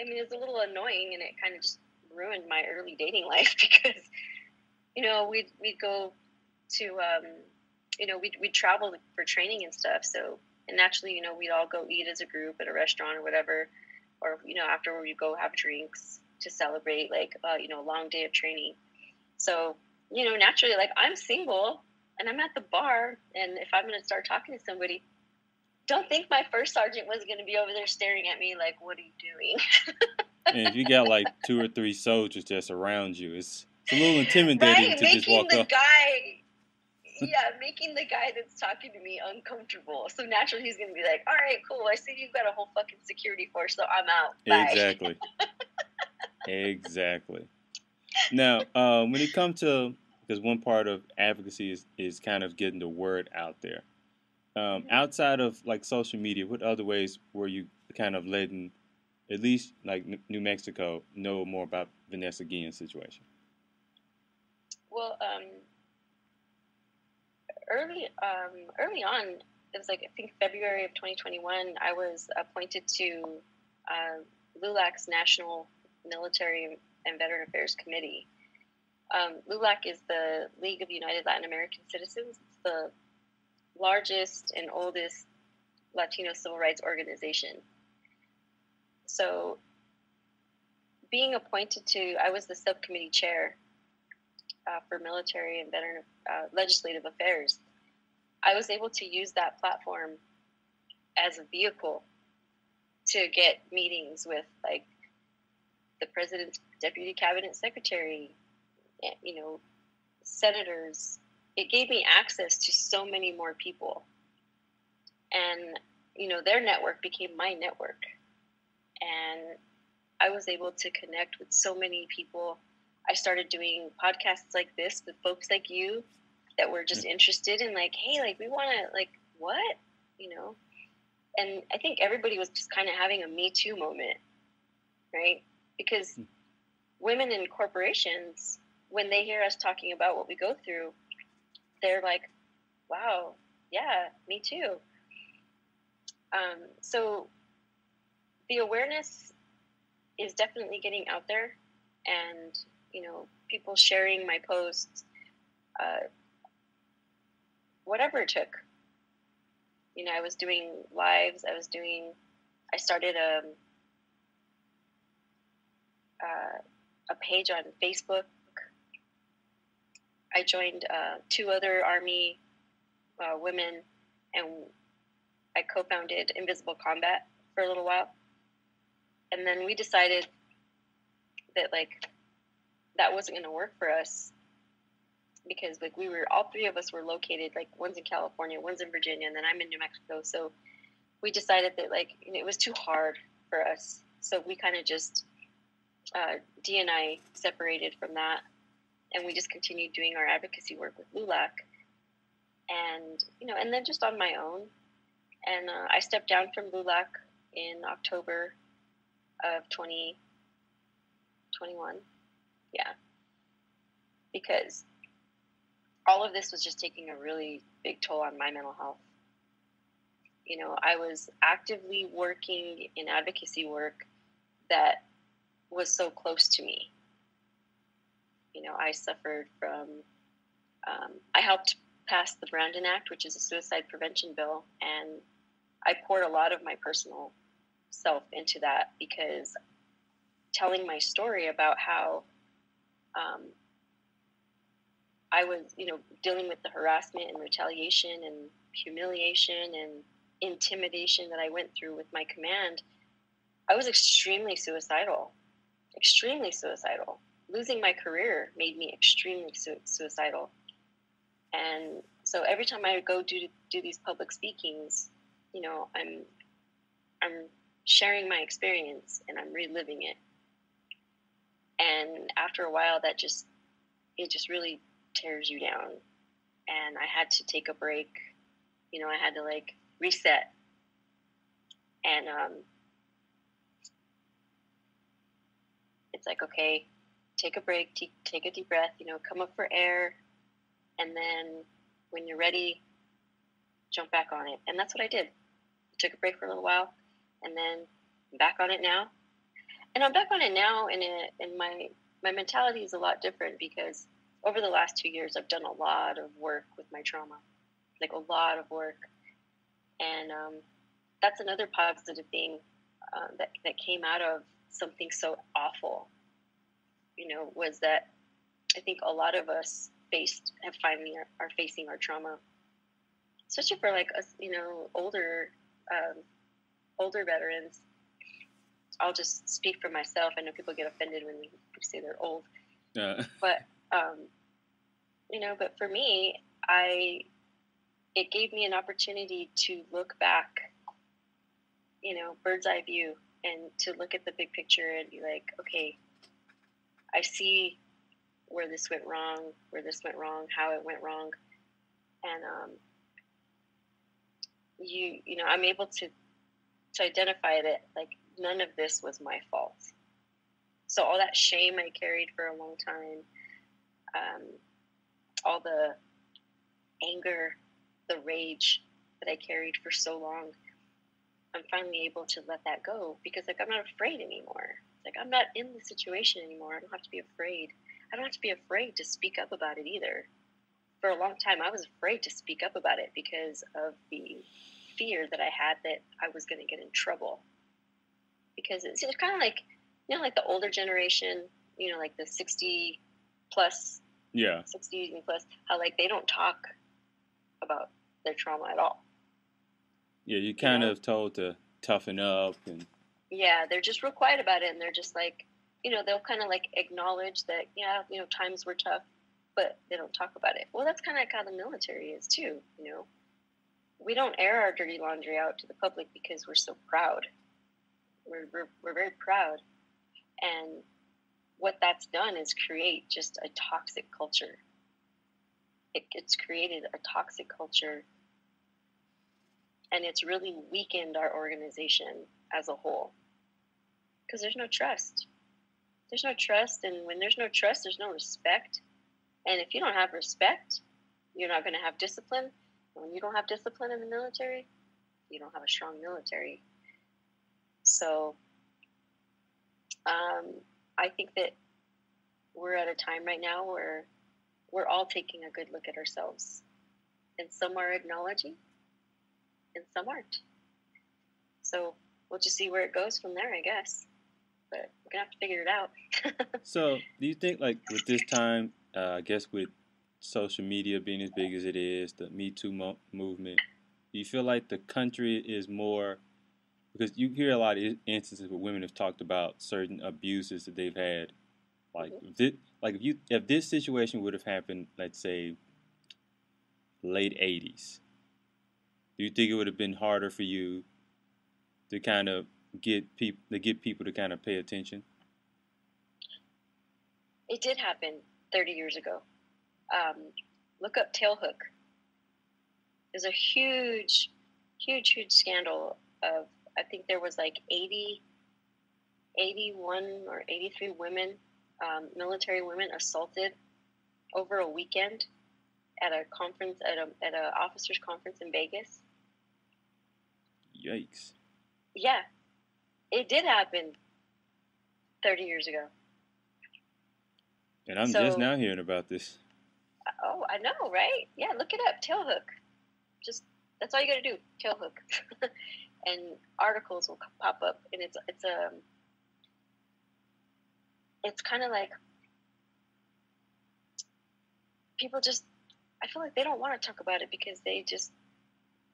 I mean, it's a little annoying and it kind of just ruined my early dating *laughs* life because you know, we'd we'd go to um you know, we'd we'd travel for training and stuff, so and naturally, you know, we'd all go eat as a group at a restaurant or whatever, or you know, after we go have drinks to celebrate like uh, you know, a long day of training. So, you know, naturally like I'm single and I'm at the bar and if I'm gonna start talking to somebody, don't think my first sergeant was going to be over there staring at me like, "What are you doing?" and if you got like two or three soldiers just around you, it's it's a little *laughs* intimidating right, to just making walk the up. guy, yeah, making the guy that's talking to me uncomfortable. So naturally, he's going to be like, "All right, cool. I see you've got a whole fucking security force, so I'm out. Bye." Exactly. exactly. Now, uh, when it comes to because one part of advocacy is, is kind of getting the word out there. Um, Mhm. outside of like social media, what other ways were you kind of letting, at least like N- New Mexico, know more about Vanessa Guillen's situation? Well, um, early, um, early on, it was like I think February of 2021. I was appointed to uh, LULAC's National Military and Veteran Affairs Committee. Um, LULAC is the League of United Latin American Citizens. It's the largest and oldest Latino civil rights organization. So, being appointed to, I was the subcommittee chair uh, for military and veteran uh, legislative affairs, I was able to use that platform as a vehicle to get meetings with like the president's deputy cabinet secretary, eh, you know, senators. It gave me access to so many more people, and you know, their network became my network, and I was able to connect with so many people. I started doing podcasts like this with folks like you that were just interested in like, hey, like we want to like what, you know. And I think everybody was just kind of having a Me Too moment, right? Because hmm. women in corporations, when they hear us talking about what we go through, they're like, wow, yeah, me too. Um, so the awareness is definitely getting out there, and you know, people sharing my posts, uh, whatever it took. You know, I was doing lives. I was doing. I started a um, uh, a page on Facebook. I joined uh, two other Army uh, women, and I co-founded Invisible Combat for a little while, and then we decided that like that wasn't going to work for us because like we were all three of us were located like one's in California, one's in Virginia, and then I'm in New Mexico. So we decided that like it was too hard for us. So we kind of just uh, D and I separated from that, and we just continued doing our advocacy work with LULAC and you know, and then just on my own. And uh, I stepped down from LULAC in October of 2021. yeah, because all of this was just taking a really big toll on my mental health. You know, I was actively working in advocacy work that was so close to me. You know, I suffered from, um, I helped pass the Brandon Act, which is a suicide prevention bill, and I poured a lot of my personal self into that because telling my story about how um, I was, you know, dealing with the harassment and retaliation and humiliation and intimidation that I went through with my command, I was extremely suicidal, extremely suicidal. Losing my career made me extremely su- suicidal and so every time I go do do these public speakings, you know, I'm I'm sharing my experience and I'm reliving it. And after a while, that just it just really tears you down. And I had to take a break. You know, I had to like reset. And um, it's like, okay, take a break, t- take a deep breath, you know, come up for air, and then when you're ready, jump back on it. And that's what I did. I took a break for a little while, and then I'm back on it now. And I'm back on it now, and it, and my my mentality is a lot different because over the last two years, I've done a lot of work with my trauma, like a lot of work, and um, that's another positive thing uh, that that came out of something so awful. You know, was that I think a lot of us faced have finally are, are facing our trauma, especially for like us, you know, older um, older veterans. I'll just speak for myself. I know people get offended when we say they're old, yeah. but um, you know, but for me, I it gave me an opportunity to look back, you know, bird's eye view, and to look at the big picture and be like, okay, I see where this went wrong, where this went wrong, how it went wrong, and um, you you know I'm able to to identify that like none of this was my fault. So all that shame I carried for a long time, um, all the anger, the rage that I carried for so long, I'm finally able to let that go because like I'm not afraid anymore. Like I'm not in the situation anymore. I don't have to be afraid. I don't have to be afraid to speak up about it either. For a long time, I was afraid to speak up about it because of the fear that I had that I was going to get in trouble. Because it's, it's kind of like, you know, like the older generation, you know, like the 60 plus, yeah, 60 and plus, how like they don't talk about their trauma at all. Yeah, you're kind you know? of told to toughen up and. Yeah, they're just real quiet about it, and they're just like, you know, they'll kind of like acknowledge that, yeah, you know, times were tough, but they don't talk about it. Well, that's kind of like how the military is too, you know. We don't air our dirty laundry out to the public because we're so proud. we're, we're, we're very proud. And what that's done is create just a toxic culture. It, it's created a toxic culture and it's really weakened our organization as a whole because there's no trust. There's no trust, and when there's no trust, there's no respect. And if you don't have respect, you're not going to have discipline. When you don't have discipline in the military, you don't have a strong military. So, um, I think that we're at a time right now where we're all taking a good look at ourselves, and some are acknowledging, and some aren't. So we'll just see where it goes from there, I guess. But we're gonna have to figure it out. *laughs* so, do you think, like, with this time, uh, I guess with social media being as big as it is, the Me Too mo- movement, do you feel like the country is more because you hear a lot of instances where women have talked about certain abuses that they've had, like mm-hmm. if this, like if you if this situation would have happened, let's say late '80s, do you think it would have been harder for you to kind of get people to get people to kind of pay attention? It did happen 30 years ago. Um, look up Tailhook. There's a huge, huge, huge scandal of I think there was like 80, 81 or 83 women, um, military women assaulted over a weekend at a conference at a at a officers conference in Vegas. Yikes! Yeah, it did happen thirty years ago. And I'm so, just now hearing about this. Oh, I know, right? Yeah, look it up. Tailhook. Just that's all you got to do. Tailhook, *laughs* and articles will pop up, and it's it's a um, it's kind of like people just I feel like they don't want to talk about it because they just,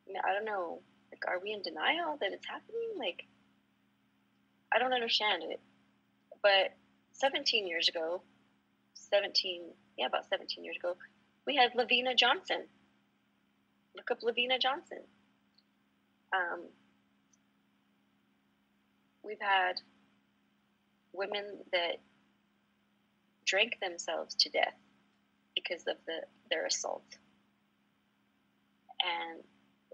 I don't know, like, are we in denial that it's happening? Like, I don't understand it. But 17 years ago, 17, yeah, about 17 years ago, we had LaVena Johnson. Look up LaVena Johnson. Um, we've had women that drank themselves to death because of the their assault. And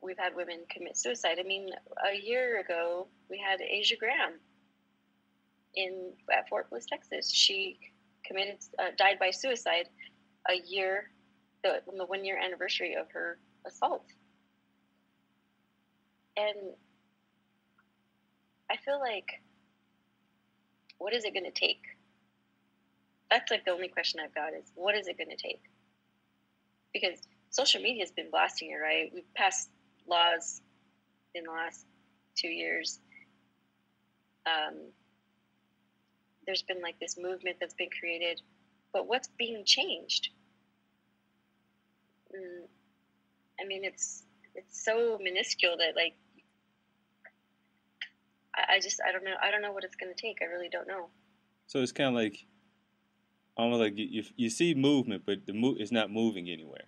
we've had women commit suicide. I mean, a year ago we had Asia Graham in at Fort Bliss, Texas. She committed uh, died by suicide a year the, on the one year anniversary of her assault. And I feel like what is it going to take that's like the only question I've got is what is it going to take? Because social media has been blasting it, right? We've passed laws in the last two years. Um, there's been like this movement that's been created, but what's being changed? Mm, I mean, it's it's so minuscule that like I, I just I don't know I don't know what it's going to take. I really don't know. So it's kind of like almost like you, you, you see movement, but the move is not moving anywhere.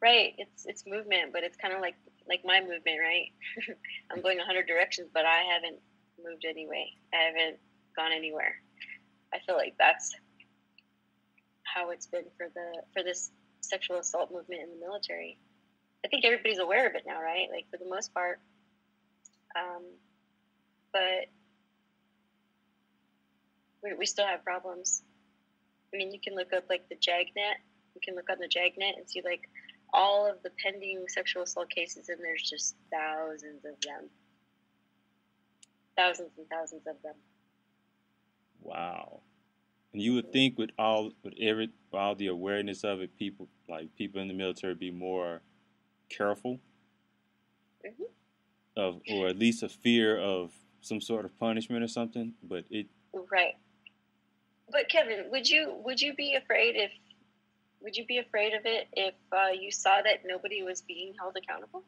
Right, it's it's movement, but it's kind of like like my movement, right? *laughs* I'm going a hundred directions, but I haven't moved anyway. I haven't gone anywhere. I feel like that's how it's been for the for this sexual assault movement in the military. I think everybody's aware of it now, right? Like for the most part. Um, but we, we still have problems. I mean, you can look up like the JAGNet. You can look on the JAGNet and see like all of the pending sexual assault cases, and there's just thousands of them. Thousands and thousands of them. Wow. And you would think with all with every all the awareness of it, people like people in the military be more careful mm-hmm. Of, or at least a fear of some sort of punishment or something. But it right. But Kevin, would you would you be afraid if would you be afraid of it if uh, you saw that nobody was being held accountable?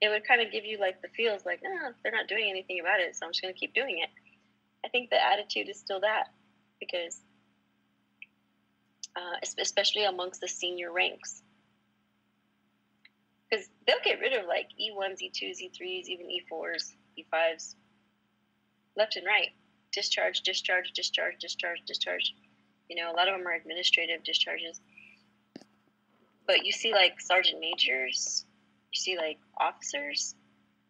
It would kind of give you like the feels like, oh, they're not doing anything about it, so I'm just going to keep doing it. I think the attitude is still that because, uh, especially amongst the senior ranks, because they'll get rid of like E1s, E2s, E3s, even E4s E5s left and right. Discharge, discharge, discharge, discharge, discharge. You know, a lot of them are administrative discharges. But you see, like, sergeant majors, you see, like, officers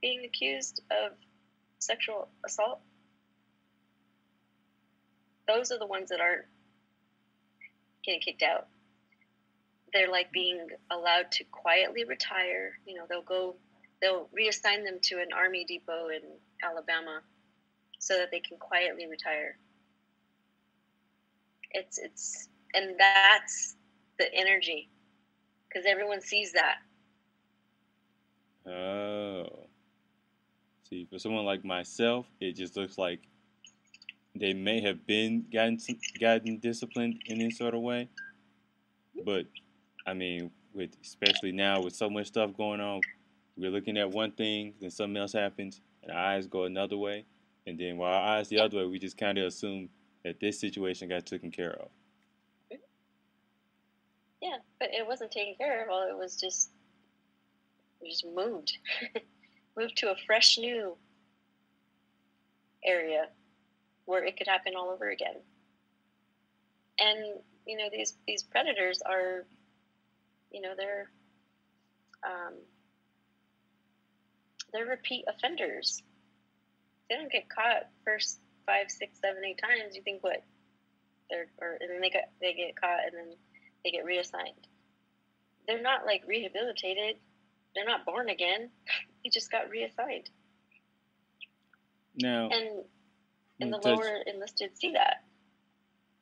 being accused of sexual assault. Those are the ones that aren't getting kicked out. They're like being allowed to quietly retire. You know, they'll go, they'll reassign them to an army depot in Alabama so that they can quietly retire. It's, it's, and that's the energy because everyone sees that. Oh. See, for someone like myself, it just looks like they may have been gotten gotten disciplined in any sort of way, but I mean, with especially now with so much stuff going on, we're looking at one thing, then something else happens, and our eyes go another way, and then while our eyes the other way, we just kind of assume that this situation got taken care of. Yeah, but it wasn't taken care of. Well, it was just it just moved, *laughs* moved to a fresh new area where it could happen all over again. And you know these these predators are, you know they're um, they're repeat offenders. They don't get caught first five, six, seven, eight times. You think what? They're or and then they get they get caught and then they get reassigned. They're not like rehabilitated. They're not born again. *laughs* They just got reassigned. No. and and the lower enlisted see that.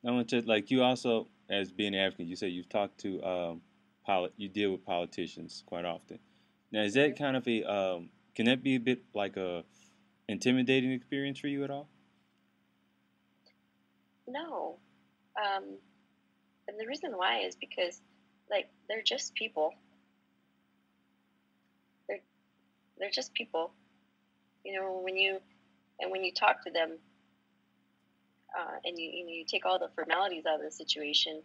I want to like you also as being African, you said you've talked to um, polit- you deal with politicians quite often. Now, is that kind of a um, can that be a bit like a intimidating experience for you at all? No, um, and the reason why is because like they're just people. They're they're just people. You know, when you and when you talk to them, uh, and you, you, know, you take all the formalities out of the situation.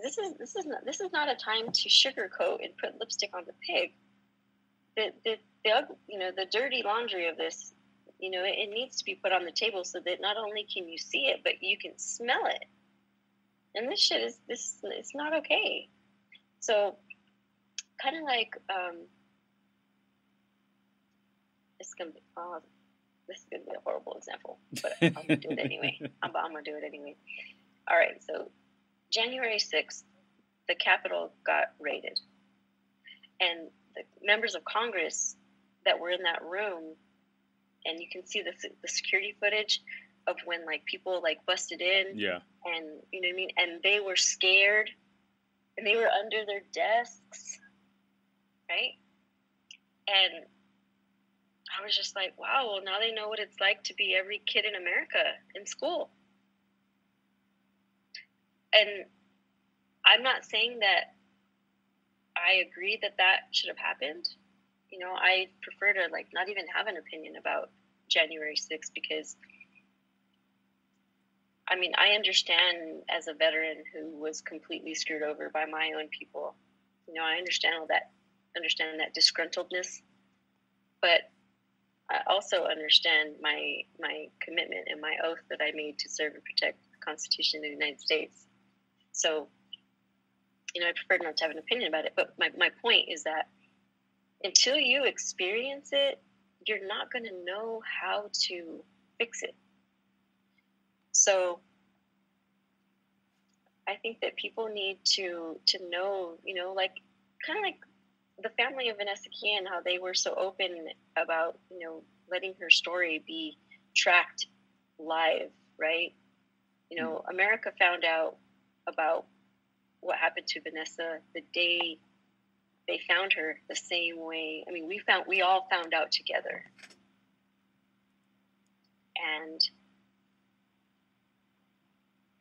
This is this is not this is not a time to sugarcoat and put lipstick on the pig. The the, the you know the dirty laundry of this, you know, it, it needs to be put on the table so that not only can you see it, but you can smell it. And this shit is this it's not okay. So, kind of like um, it's gonna be. Uh, this is going to be a horrible example, but I'm going to do it anyway. *laughs* I'm, I'm going to do it anyway. All right, so January 6th, the Capitol got raided. And the members of Congress that were in that room, and you can see the, the security footage of when like people like busted in. Yeah. And you know what I mean? And they were scared and they were under their desks. Right? And I was just like, wow, well, now they know what it's like to be every kid in America in school. And I'm not saying that I agree that that should have happened. You know, I prefer to like not even have an opinion about January 6th because I mean, I understand as a veteran who was completely screwed over by my own people. You know, I understand all that, understand that disgruntledness, but I also understand my my commitment and my oath that I made to serve and protect the Constitution of the United States. So, you know, I prefer not to have an opinion about it. But my, my point is that until you experience it, you're not going to know how to fix it. So, I think that people need to to know, you know, like kind of like the family of Vanessa Guillen, how they were so open about, you know, letting her story be tracked live, right? You know, mm-hmm. America found out about what happened to Vanessa the day they found her the same way. I mean, we found we all found out together. And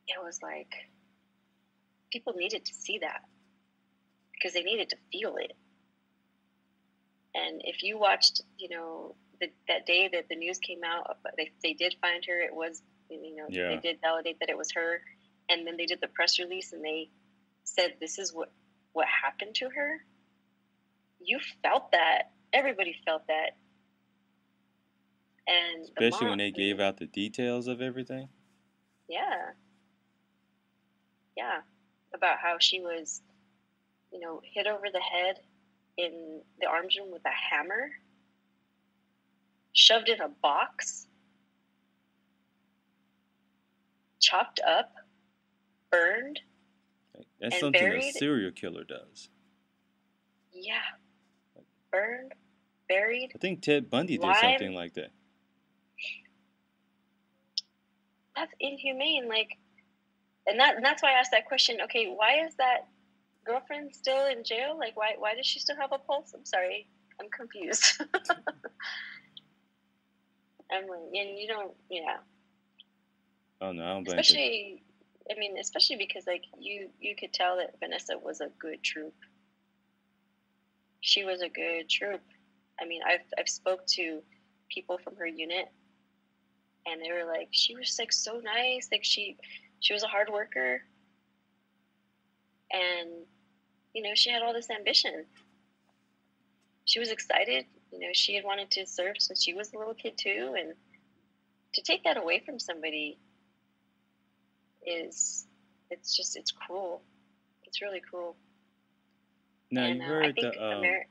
it was like people needed to see that because they needed to feel it. And if you watched, you know, the, that day that the news came out, they, they did find her. It was, you know, yeah. they did validate that it was her. And then they did the press release and they said, this is what, what happened to her. You felt that. Everybody felt that. And the Especially mom- when they gave out the details of everything. Yeah. Yeah. About how she was, you know, hit over the head in the arms room with a hammer, shoved in a box, chopped up, burned. That's something a serial killer does. Yeah. Burned, buried. I think Ted Bundy did Live- something like that. That's inhumane. Like, and that and that's why I asked that question. Okay, why is that girlfriend still in jail? Like, why why does she still have a pulse? I'm sorry, I'm confused. *laughs* I'm like, and you don't, yeah. Oh no, I don't blame. Especially, I mean, especially because like you you could tell that Vanessa was a good troop. She was a good troop. I mean, I've I've spoke to people from her unit, and they were like, she was like so nice. Like she she was a hard worker, and you know she had all this ambition. She was excited. You know, she had wanted to serve since she was a little kid too, and to take that away from somebody is it's just it's cool. It's really cool. Now and you uh, heard think the um, Amer-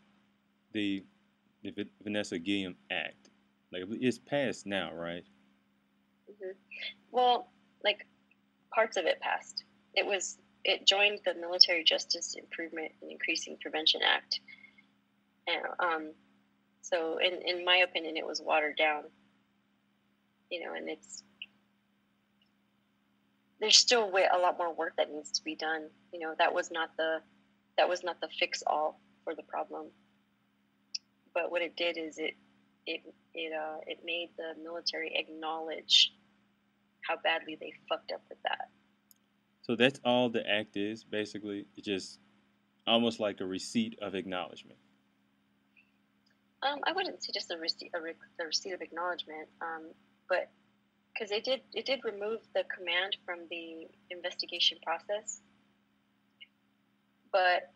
the the Vanessa Guillén Act. Like it's passed now, right? Mhm. Well, like parts of it passed. It was it joined the Military Justice Improvement and Increasing Prevention Act, and um, so in in my opinion, it was watered down. You know, and it's there's still way, a lot more work that needs to be done. You know, that was not the that was not the fix all for the problem. But what it did is it it it uh, it made the military acknowledge how badly they fucked up with that. So that's all the act is basically. It's just almost like a receipt of acknowledgement. Um, I wouldn't say just a receipt, a, re- a receipt of acknowledgement, um, but because it did it did remove the command from the investigation process, but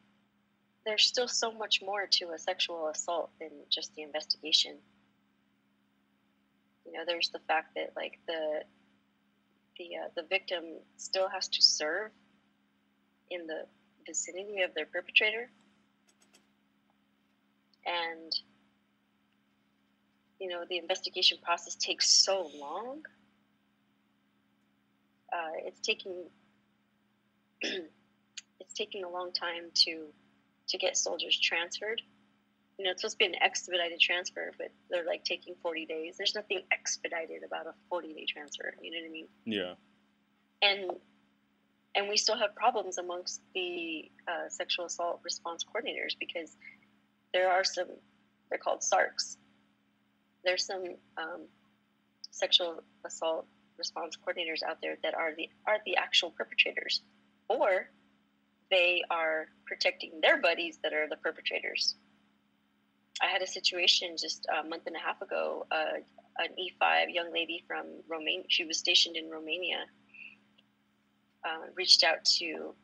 there's still so much more to a sexual assault than just the investigation. You know, there's the fact that like the the uh, the victim still has to serve in the vicinity of their perpetrator, and you know the investigation process takes so long. Uh, it's taking *clears throat* it's taking a long time to to get soldiers transferred. You know, it's supposed to be an expedited transfer, but they're like taking 40 days. There's nothing expedited about a 40 day transfer. You know what I mean? Yeah. and and we still have problems amongst the uh, sexual assault response coordinators because there are some they're called sarcs there's some um, sexual assault response coordinators out there that are the are the actual perpetrators or they are protecting their buddies that are the perpetrators. I had a situation just a month and a half ago uh, an e5 young lady from romania she was stationed in romania uh, reached out to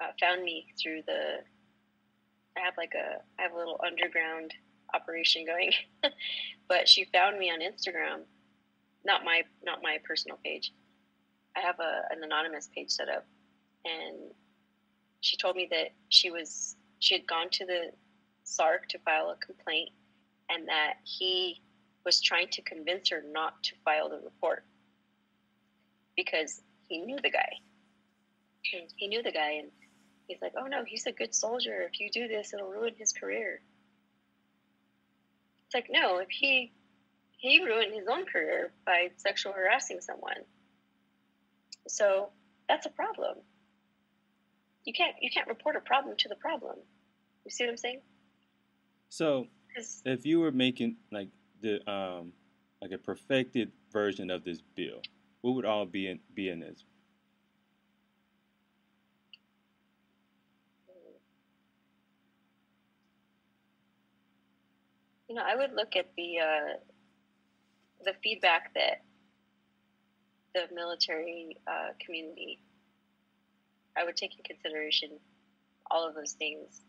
uh, found me through the I have like a I have a little underground operation going, *laughs* but she found me on Instagram, not my not my personal page. I have a, an anonymous page set up, and she told me that she was she had gone to the SARC to file a complaint, and that he was trying to convince her not to file the report because he knew the guy. He knew the guy, and he's like, "Oh no, he's a good soldier. If you do this, it'll ruin his career." It's like, no, if he he ruined his own career by sexual harassing someone, so that's a problem. You can't you can't report a problem to the problem. You see what I'm saying? So if you were making like the um like a perfected version of this bill, what would all be in be in this? You know, I would look at the uh, the feedback that the military uh, community. I would take in consideration all of those things.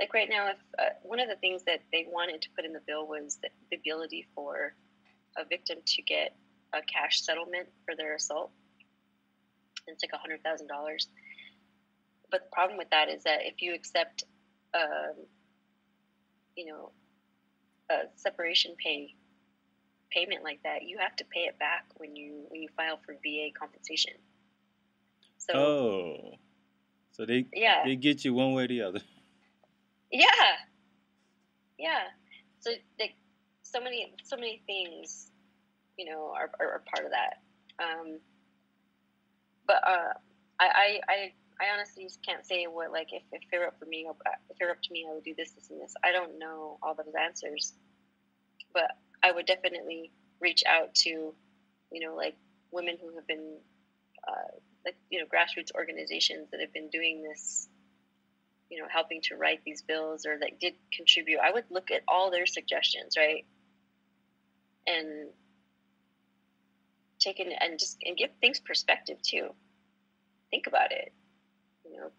Like right now, if uh, one of the things that they wanted to put in the bill was the, the ability for a victim to get a cash settlement for their assault. It's like hundred thousand dollars. But the problem with that is that if you accept, um, you know, a separation pay payment like that, you have to pay it back when you when you file for VA compensation. So Oh, so they yeah, they get you one way or the other. *laughs* yeah, yeah. So like so many so many things, you know, are are, are part of that. Um, but uh, I, I I I honestly just can't say what like if, if it were up for me, if it were up to me, I would do this, this, and this. I don't know all those answers, but I would definitely reach out to, you know, like women who have been, uh, like you know, grassroots organizations that have been doing this, you know, helping to write these bills or that did contribute. I would look at all their suggestions, right, and take it and just and give things perspective too. Think about it. You know,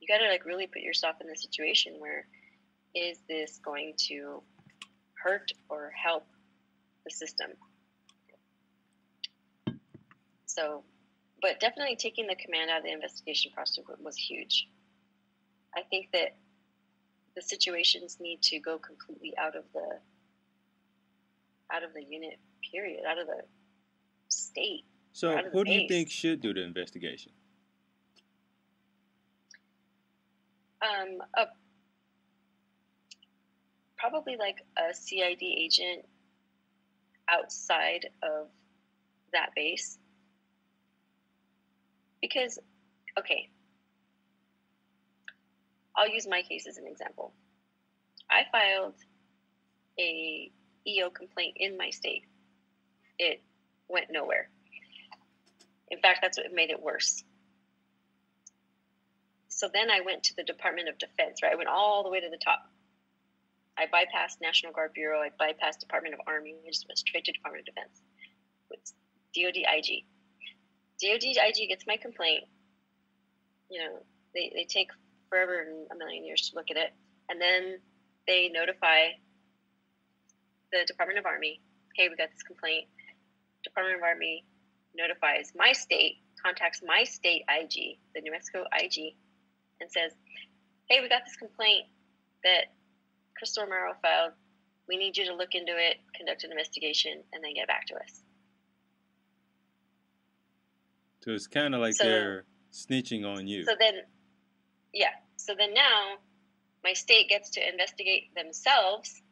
you got to like really put yourself in the situation where is this going to hurt or help the system. So, but definitely taking the command out of the investigation process was huge. I think that the situations need to go completely out of the out of the unit period, out of the state. So, Out of the who do you think should do the investigation? Um, a, probably like a CID agent outside of that base. Because, okay, I'll use my case as an example. I filed a EO complaint in my state. It went nowhere. In fact, that's what made it worse. So then I went to the Department of Defense, right? I went all the way to the top. I bypassed National Guard Bureau. I bypassed Department of Army. I just went straight to Department of Defense. It's DOD IG. DOD IG gets my complaint. You know, they, they take forever and a million years to look at it. And then they notify the Department of Army, hey, we got this complaint. Department of Army notifies my state, contacts my state IG, the New Mexico IG, and says, hey, we got this complaint that Crystal Romero filed. We need you to look into it, conduct an investigation, and then get back to us. So it's kind of like So- they're snitching on you. So then, yeah. So then now, my state gets to investigate themselves,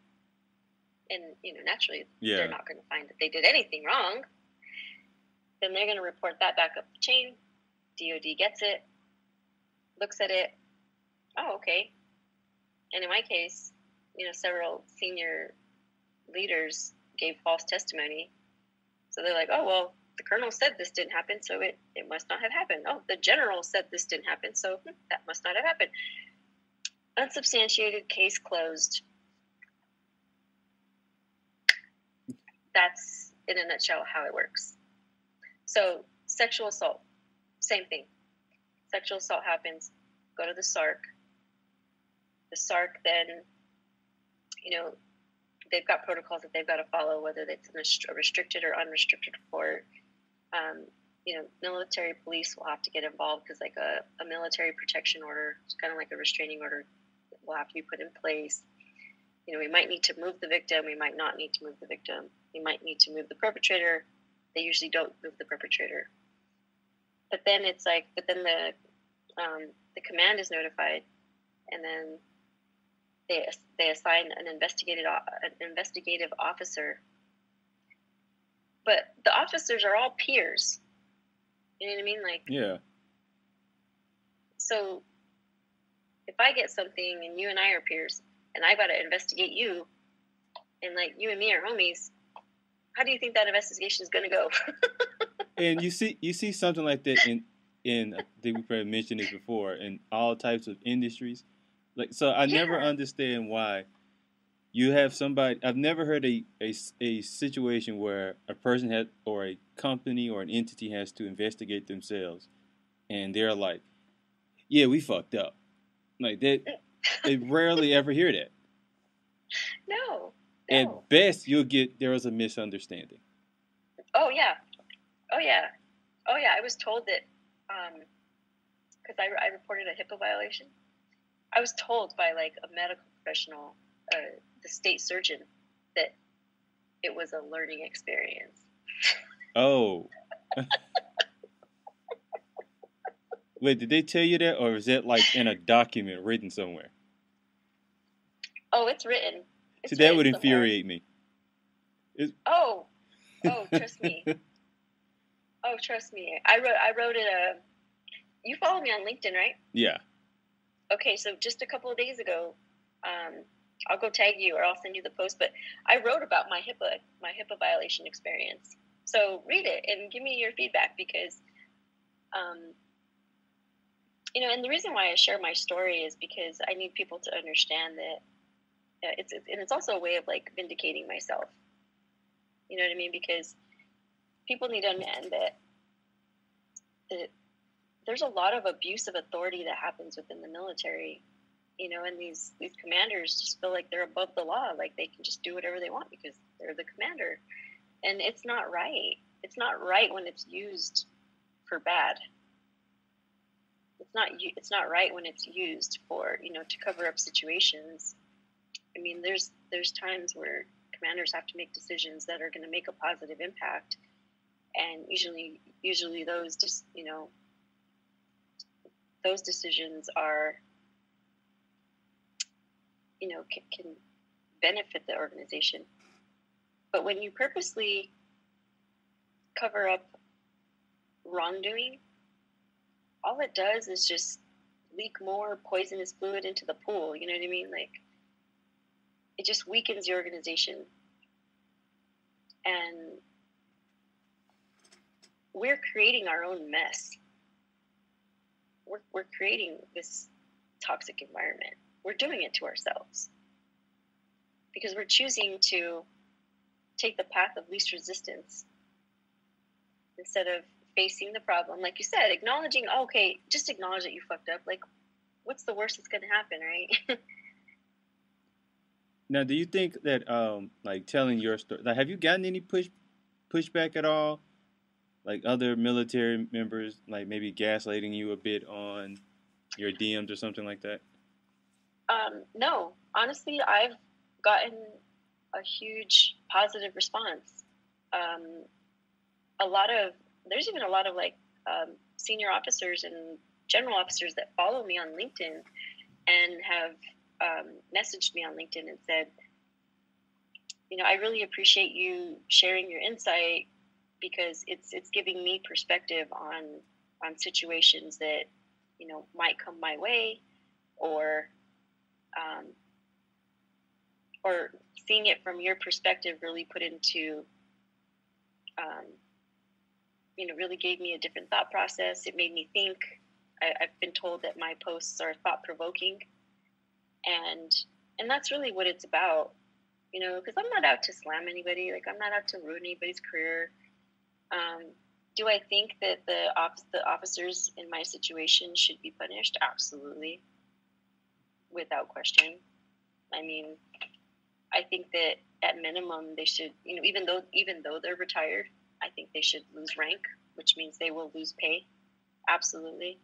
and you know, naturally, yeah. they're not going to find that they did anything wrong. Then they're going to report that back up the chain. DoD gets it, looks at it. Oh, okay. And in my case, you know, several senior leaders gave false testimony. So they're like, oh, well, the colonel said this didn't happen, so it, it must not have happened. Oh, the general said this didn't happen, so hmm, that must not have happened. Unsubstantiated case closed. That's in a nutshell how it works. So, sexual assault, same thing. Sexual assault happens, go to the SARC. The SARC then, you know, they've got protocols that they've got to follow, whether it's a rest- a restricted or unrestricted report. Um, you know, military police will have to get involved because, like, a, a military protection order, it's kind of like a restraining order, will have to be put in place. You know, we might need to move the victim, we might not need to move the victim, we might need to move the perpetrator. They usually don't move the perpetrator. But then it's like, but then the um, the command is notified, and then they they assign an investigated an investigative officer. But the officers are all peers. You know what I mean? Like yeah. so, if I get something and you and I are peers, and I got to investigate you, and like you and me are homies, how do you think that investigation is going to go? *laughs* and you see you see something like that in in I think we probably mentioned this before in all types of industries. Like so, I never understand why you have somebody. I've never heard a, a a situation where a person had or a company or an entity has to investigate themselves, and they're like, "Yeah, we fucked up." Like that, *laughs* they rarely ever hear that. no, At best, you'll get there was a misunderstanding. Oh yeah, oh yeah, oh yeah. I was told that um, because I, I reported a HIPAA violation. I was told by like a medical professional, uh, the state surgeon, that it was a learning experience. Oh. Wait, did they tell you that, or is it like in a document written somewhere? Oh, it's written. It's See, that written would somewhere. infuriate me. Oh, oh, trust me. *laughs* Oh, trust me. I wrote. I wrote it. Uh, you follow me on LinkedIn, right? yeah. Okay, so just a couple of days ago, um, I'll go tag you or I'll send you the post. But I wrote about my HIPAA, my HIPAA violation experience. So read it and give me your feedback because, um, you know, and the reason why I share my story is because I need people to understand that it's, it's and it's also a way of like vindicating myself. You know what I mean? Because people need to understand that, that there's a lot of abuse of authority that happens within the military you know and these these commanders just feel like they're above the law like they can just do whatever they want because they're the commander. And it's not right. It's not right when it's used for bad. It's not it's not right when it's used for you know to cover up situations. I mean there's there's times where commanders have to make decisions that are going to make a positive impact. And usually usually those just you know those decisions are you know can, can benefit the organization. But when you purposely cover up wrongdoing all it does is just leak more poisonous fluid into the pool you know what i mean? Like it just weakens the organization. And we're creating our own mess we're, we're creating this toxic environment. We're doing it to ourselves because we're choosing to take the path of least resistance instead of facing the problem. Like you said, acknowledging, oh, okay, just acknowledge that you fucked up. Like, what's the worst that's going to happen, right? *laughs* Now, do you think that, um, like telling your story, like, have you gotten any push pushback at all? Like other military members, like maybe gaslighting you a bit on your DMs or something like that? um, no, honestly, I've gotten a huge positive response. Um, a lot of, there's even a lot of like um, senior officers and general officers that follow me on LinkedIn and have um, messaged me on LinkedIn and said, you know, I really appreciate you sharing your insight because it's it's giving me perspective on on situations that you know might come my way, or um, or seeing it from your perspective really put into um, you know really gave me a different thought process. It made me think. I, I've been told that my posts are thought provoking, and and that's really what it's about you know because i'm not out to slam anybody like i'm not out to ruin anybody's career um, do i think that the, off- the officers in my situation should be punished? Absolutely. Without question. I mean i think that at minimum they should you know even though even though they're retired i think they should lose rank which means they will lose pay. Absolutely.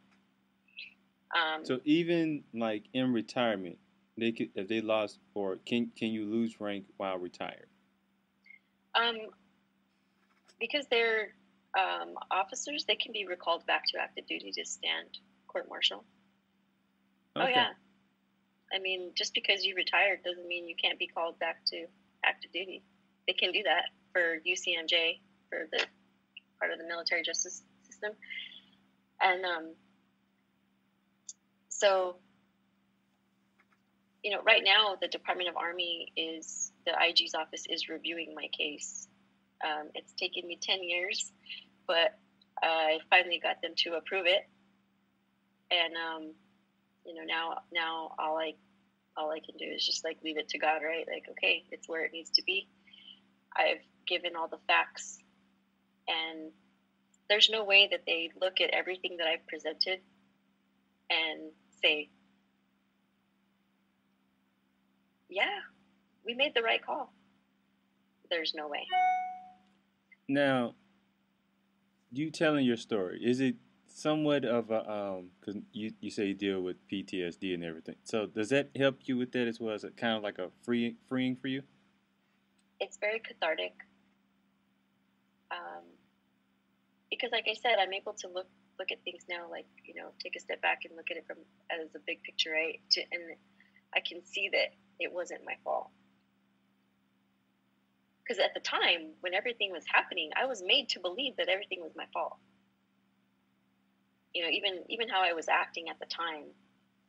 Um, So even like in retirement, they could if they lost or can can you lose rank while retired? Um, because they're um, officers, they can be recalled back to active duty to stand court martial. Oh yeah. I mean, just because you retired doesn't mean you can't be called back to active duty. They can do that for UCMJ, for the part of the military justice system, and um, so you know, right now the Department of Army is the IG's office is reviewing my case. Um, it's taken me ten years, but I finally got them to approve it, and um, you know now now all I all I can do is just like leave it to God, right? Like okay, it's where it needs to be. I've given all the facts, and there's no way that they look at everything that I've presented and say, yeah, we made the right call. There's no way. Now, you telling your story is it somewhat of a um because you you say you deal with PTSD and everything. So does that help you with that as well? Is it kind of like a free freeing for you? It's very cathartic. Um, because, like I said, I'm able to look look at things now, like you know, take a step back and look at it from as a big picture, right? To, and I can see that it wasn't my fault. Because at the time, when everything was happening, I was made to believe that everything was my fault. You know, even even how I was acting at the time.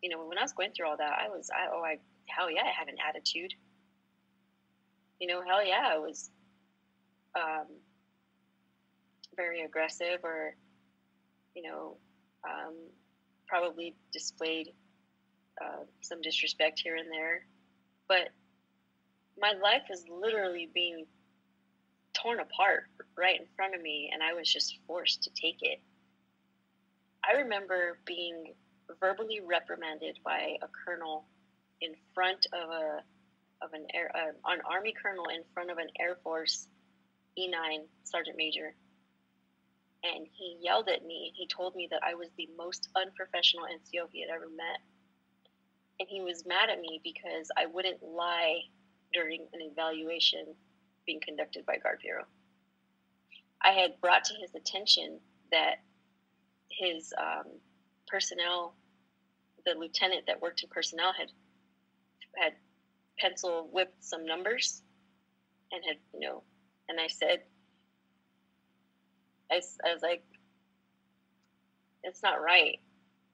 You know, when I was going through all that, I was, I, oh, I hell yeah, I had an attitude. You know, hell yeah, I was um, very aggressive or, you know, um, probably displayed uh, some disrespect here and there. But my life is literally being torn apart right in front of me, and I was just forced to take it. I remember being verbally reprimanded by a colonel in front of a of an air uh, an army colonel in front of an Air Force E9 sergeant major, and he yelled at me. He told me that I was the most unprofessional NCO he had ever met, and he was mad at me because I wouldn't lie during an evaluation being conducted by Guard Bureau. I had brought to his attention that his um, personnel, the lieutenant that worked in personnel, had had pencil whipped some numbers and had you know, and I said, I, I was like, it's not right.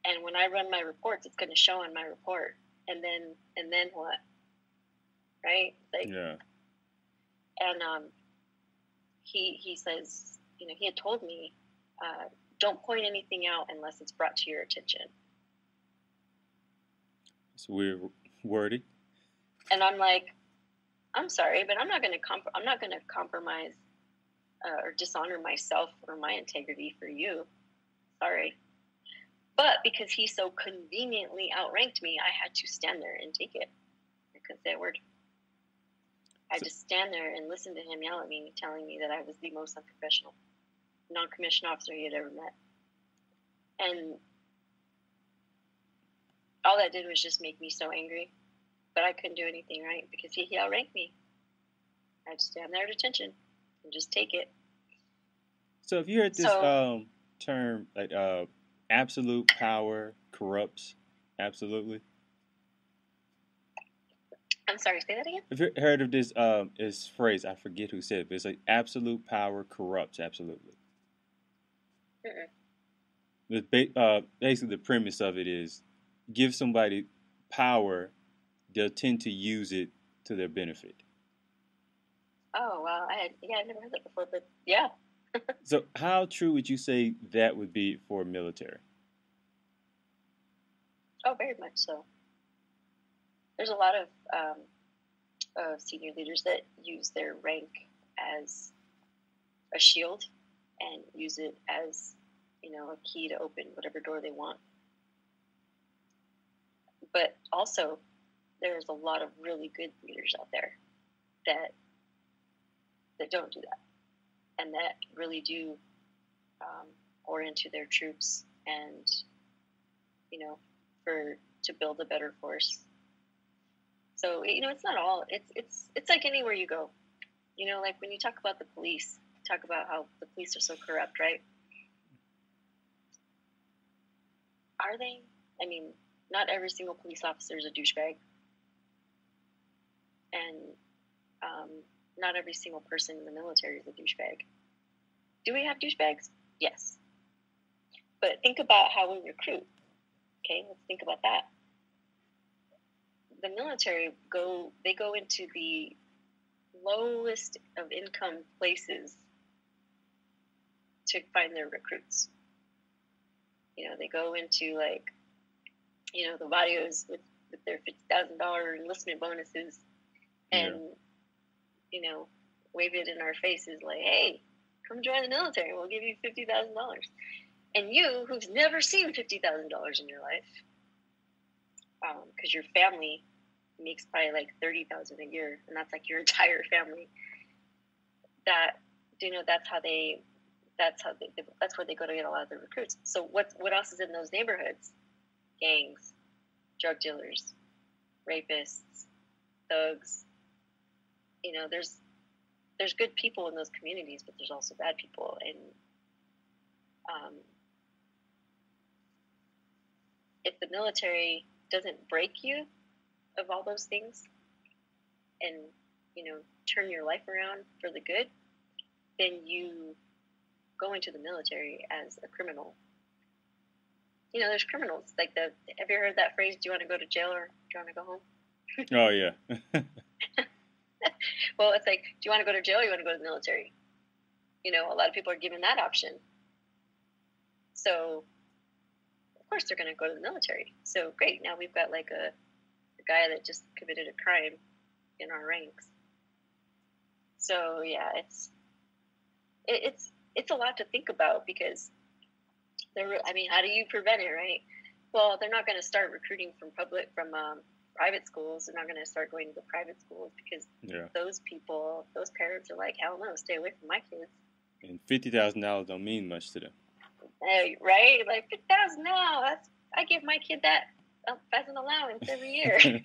And when I run my reports, it's going to show on my report. And then, and then what? Right? Like, Yeah. and um, he he says, you know, he had told me, uh, don't point anything out unless it's brought to your attention. It's weird wordy. And I'm like, I'm sorry, but I'm not going to comp- I'm not going to compromise uh, or dishonor myself or my integrity for you. Sorry. But because he so conveniently outranked me, I had to stand there and take it. I couldn't say a word. I had to stand there and listen to him yell at me, telling me that I was the most unprofessional non-commissioned officer he had ever met. And all that did was just make me so angry. But I couldn't do anything right because he, he outranked me. I had to stand there at attention and just take it. So if you heard this So- um term like uh absolute power corrupts absolutely. I'm sorry, say that again? Have you heard of this um this phrase? I forget who said it, but it's like absolute power corrupts absolutely. Mm-mm. The ba- uh, basically the premise of it is give somebody power, they'll tend to use it to their benefit. Oh, wow. I had, yeah, I've never heard that before, but yeah. *laughs* So how true would you say that would be for military? Oh, very much so. There's a lot of um, senior leaders that use their rank as a shield and use it as, you know, a key to open whatever door they want. But also, there's a lot of really good leaders out there that that don't do that and that really do um, orient to their troops and you know for to build a better force so you know it's not all it's it's it's like anywhere you go. You know like when you talk about the police talk about how the police are so corrupt right? Are they? I mean not every single police officer is a douchebag. And um, not every single person in the military is a douchebag. Do we have douchebags? Yes. But think about how we recruit okay? Let's think about that the military go they go into the lowest of income places to find their recruits. You know they go into like you know the barrios with, with their $50000 enlistment bonuses and you know wave it in our faces like hey come join the military we'll give you $50000 and you who's never seen $50000 in your life um, because your family makes probably like 30000 a year and that's like your *laughs* entire family that do know that's how they that's how they that's where they go to get a lot of the recruits. So what what else is in those neighborhoods? Gangs, drug dealers, rapists, thugs. You know, there's there's good people in those communities, but there's also bad people, and um, if the military doesn't break you of all those things and you know turn your life around for the good then you go into the military as a criminal. You know there's criminals like the have you heard that phrase do you want to go to jail or do you want to go home? *laughs* Oh yeah. *laughs* Well it's like do you want to go to jail or you want to go to the military? You know a lot of people are given that option. So of course they're going to go to the military. So great, now we've got like a, a guy that just committed a crime in our ranks. So yeah, it's it, it's it's a lot to think about because there. I mean, how do you prevent it, right? Well, they're not going to start recruiting from public from um, private schools. They're not going to start going to the private schools because yeah. those people, those parents are like, hell no, stay away from my kids. And fifty thousand dollars don't mean much to them. Hey, right? Like fifty thousand dollars. I give my kid that uh, as an allowance every year. *laughs*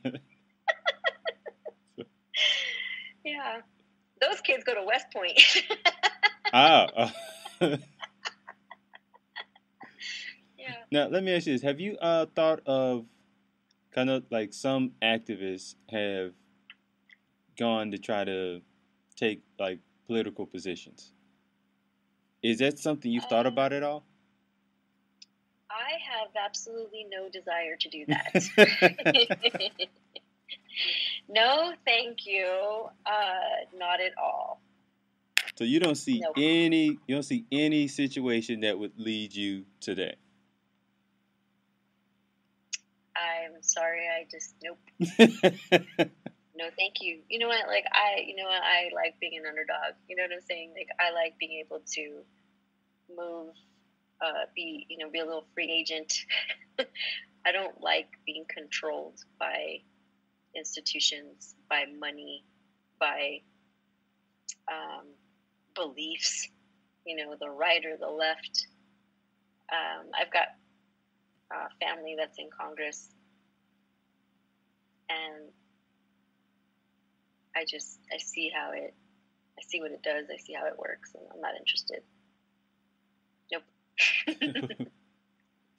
yeah, those kids go to West Point. ah. *laughs* *laughs* yeah. Now let me ask you this: Have you uh, thought of kind of like some activists have gone to try to take like political positions? Is that something you've thought Um, about at all? I have absolutely no desire to do that. *laughs* no, thank you. Uh, not at all. So you don't see Nope. any you don't see any situation that would lead you to that. I'm sorry. I just nope. *laughs* No, thank you. You know what? Like I, you know what? I like being an underdog. You know what I'm saying? Like I like being able to move, uh, be you know, be a little free agent. *laughs* I don't like being controlled by institutions, by money, by um, beliefs. You know, the right or the left. Um, I've got uh, family that's in Congress, and I just I see how it I see what it does. I see how it works, and I'm not interested. *laughs*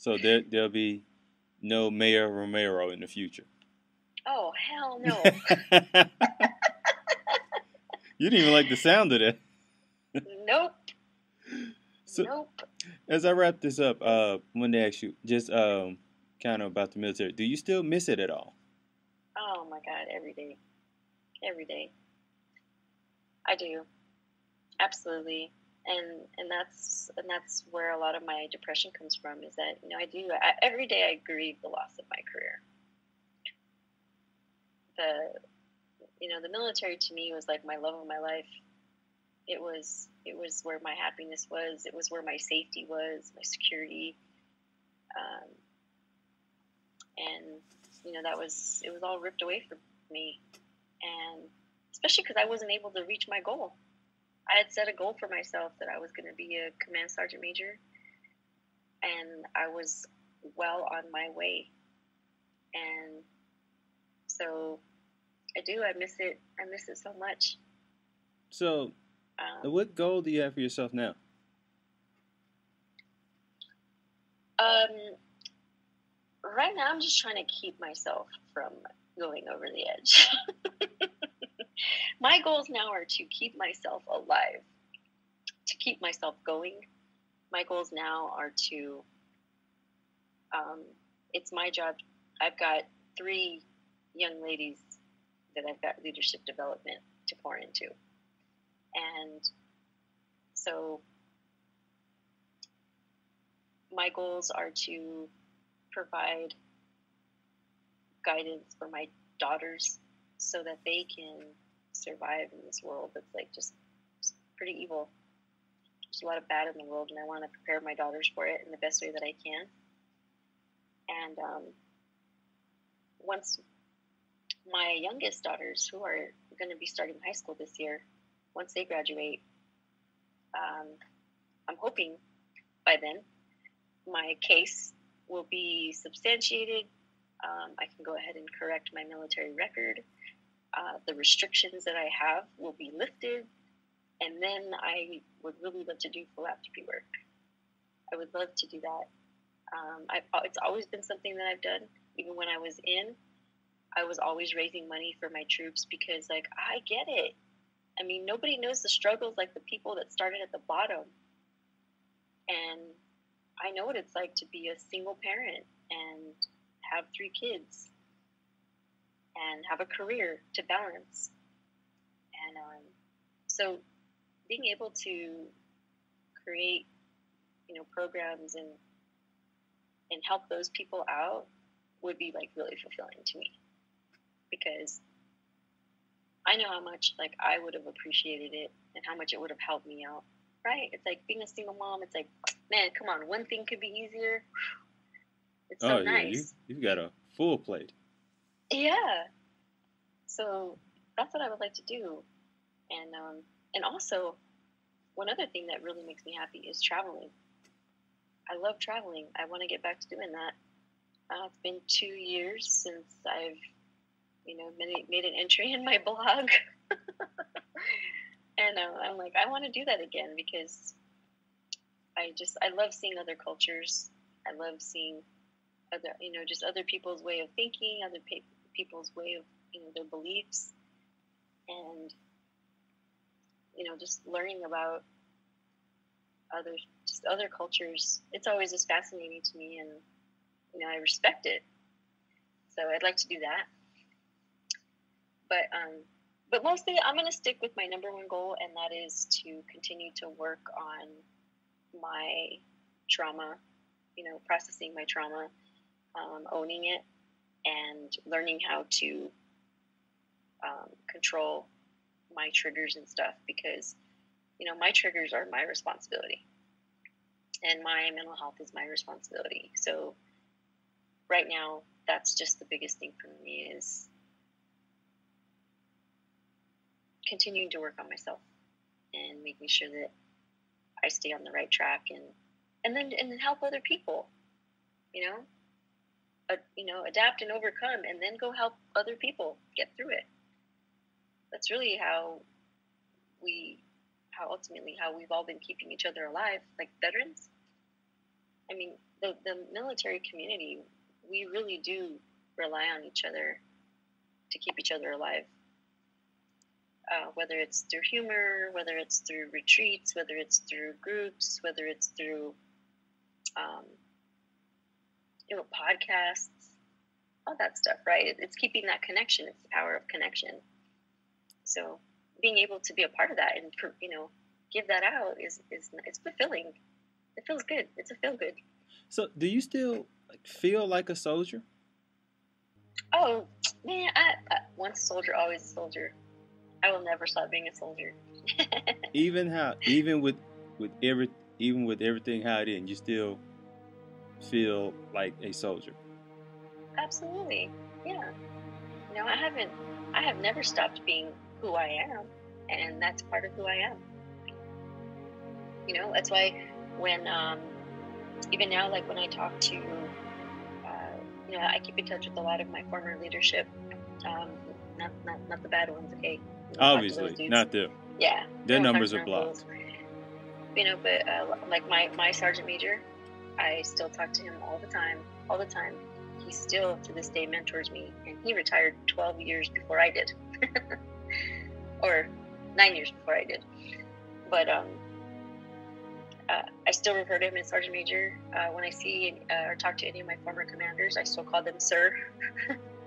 So there there'll be no Mayor Romero in the future. oh hell no! *laughs* you didn't even like the sound of that. nope. So nope. as I wrap this up, uh, I wanted to ask you just um, kind of about the military. Do you still miss it at all? Oh my god! Every day, every day. I do, absolutely, and and that's and that's where a lot of my depression comes from. Is that you know I do I, every day I grieve the loss of my career. The you know the military to me was like my love of my life. It was it was where my happiness was. It was where my safety was, my security. Um, and you know that was it was all ripped away from me and especially because i wasn't able to reach my goal i had set a goal for myself that i was going to be a command sergeant major and i was well on my way and so i do i miss it i miss it so much So, um, what goal do you have for yourself now? Um, right now, I'm just trying to keep myself from going over the edge. *laughs* My goals now are to keep myself alive, to keep myself going. My goals now are to, um, it's my job. I've got three young ladies that I've got leadership development to pour into. And so my goals are to provide guidance for my daughters so that they can survive in this world that's like just, pretty evil. There's a lot of bad in the world, and I want to prepare my daughters for it in the best way that I can. And um, once my youngest daughters, who are going to be starting high school this year, once they graduate, um, I'm hoping by then my case will be substantiated. Um, I can go ahead and correct my military record. Uh, the restrictions that I have will be lifted. And then I would really love to do philanthropy work. I would love to do that. Um, it's always been something that I've done. Even when I was in, I was always raising money for my troops because, like, I get it. I mean, nobody knows the struggles like the people that started at the bottom. And I know what it's like to be a single parent and have three kids and have a career to balance. And um, so being able to create, you know, programs and and help those people out would be like really fulfilling to me because I know how much like I would have appreciated it and how much it would have helped me out. Right? It's like being a single mom. It's like, man, come on, one thing could be easier. It's so oh, yeah, nice. You, you've got a full plate. Yeah. So that's what I would like to do, and um, and also one other thing that really makes me happy is traveling. I love traveling. I want to get back to doing that. Uh, it's been two years since I've, you know, made, made an entry in my *laughs* blog, and uh, I'm like, I want to do that again because I just I love seeing other cultures. I love seeing other, you know, just other people's way of thinking, other pe- people's way of, you know, their beliefs, and you know, just learning about other just other cultures. It's always just fascinating to me, and you know, I respect it. So I'd like to do that. But um, but mostly, I'm going to stick with my number one goal, and that is to continue to work on my trauma. You know, processing my trauma, um, owning it, and learning how to um, control my triggers and stuff because you know my triggers are my responsibility. And my mental health is my responsibility. So right now that's just the biggest thing for me is continuing to work on myself and making sure that I stay on the right track and and then and help other people you know uh, you know adapt and overcome and then go help other people get through it. That's really how we how ultimately how we've all been keeping each other alive like veterans. I mean the, the military community we really do rely on each other to keep each other alive. Uh, whether it's through humor whether it's through retreats whether it's through groups whether it's through um, you know podcasts all that stuff right it's keeping that connection it's the power of connection so being able to be a part of that and you know give that out is is it's fulfilling. It feels good. It's a feel good. So, do you still like, feel like a soldier? Oh man, I, I once a soldier, always a soldier. I will never stop being a soldier. *laughs* even how, even with with every, even with everything how it is, you still feel like a soldier. Absolutely, yeah. You know, I haven't, I have never stopped being who I am, and that's part of who I am. You know, that's why when um, even now, like when I talk to, uh, you know, I keep in touch with a lot of my former leadership, um, not, not not the bad ones, okay? Obviously, not them. Yeah, their numbers are blocked. You know, but uh, like my my sergeant major, I still talk to him all the time, all the time. He still to this day mentors me, and he retired 12 years before I did. *laughs* or nine years before I did. But um, uh, I still refer to him as Sergeant Major. Uh, when I see uh, or talk to any of my former commanders, I still call them Sir.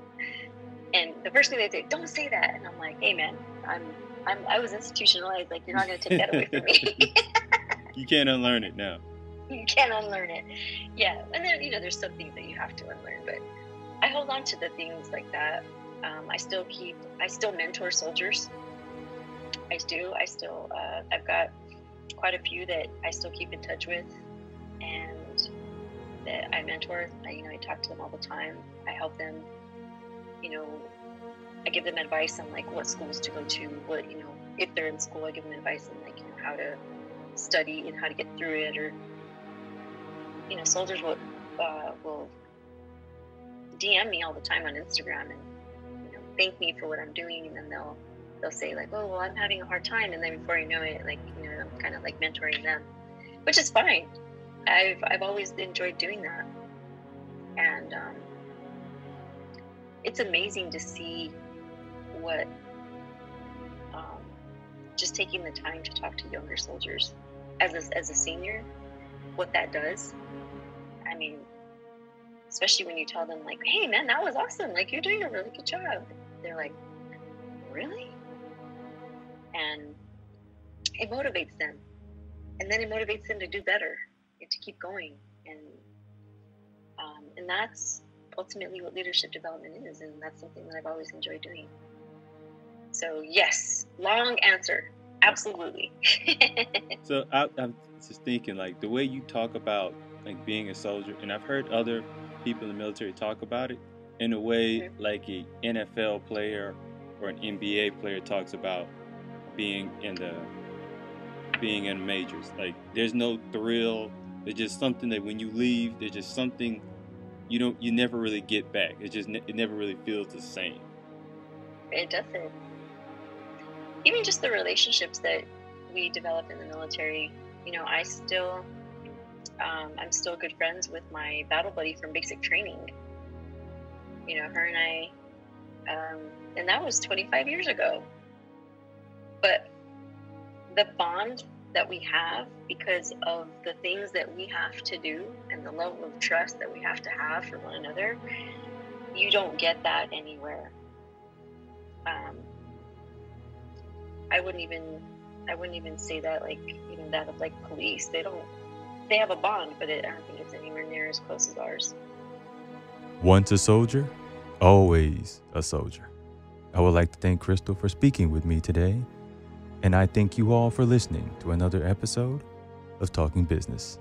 *laughs* and the first thing they say, "Don't say that," and I'm like, "Hey, man, I'm, I'm I was institutionalized. Like, you're not going to take that away from me." *laughs* you can't unlearn it now. *laughs* You can't unlearn it. Yeah, and then you know, there's some things that you have to unlearn, but I hold on to the things like that. Um, I still keep, I still mentor soldiers. I do. I still, uh, I've got quite a few that I still keep in touch with, and that I mentor. I, you know, I talk to them all the time. I help them. You know, I give them advice on like what schools to go to. What you know, if they're in school, I give them advice on like you know how to study and how to get through it, or you know, soldiers will uh, will DM me all the time on Instagram and you know thank me for what I'm doing, and then they'll they'll say like, oh well, I'm having a hard time, and then before you know it, like you know, I'm kind of like mentoring them, which is fine. I've I've always enjoyed doing that, and um, it's amazing to see what um, just taking the time to talk to younger soldiers as a, as a senior, what that does. I mean, especially when you tell them like, "Hey, man, that was awesome! Like, you're doing a really good job." They're like, "Really?" And it motivates them, and then it motivates them to do better and to keep going, and um, and that's ultimately what leadership development is, and that's something that I've always enjoyed doing. So yes, long answer, absolutely. *laughs* so I, I'm just thinking, like the way you talk about like being a soldier, and I've heard other people in the military talk about it in a way mm-hmm. like a NFL player or an NBA player talks about being in the being in majors. Like there's no thrill. There's just something that when you leave, there's just something you don't you never really get back. It just it never really feels the same. It doesn't. Even just the relationships that we develop in the military. You know, I still um, I'm still good friends with my battle buddy from basic training. You know, her and I, um, and that was 25 years ago. But the bond that we have because of the things that we have to do and the level of trust that we have to have for one another, you don't get that anywhere. Um, I wouldn't even I wouldn't even say that like even that of like police. They don't they have a bond, but it, I don't think it's anywhere near as close as ours. Once a soldier, always a soldier. I would like to thank Crystal for speaking with me today, and I thank you all for listening to another episode of Talking Business.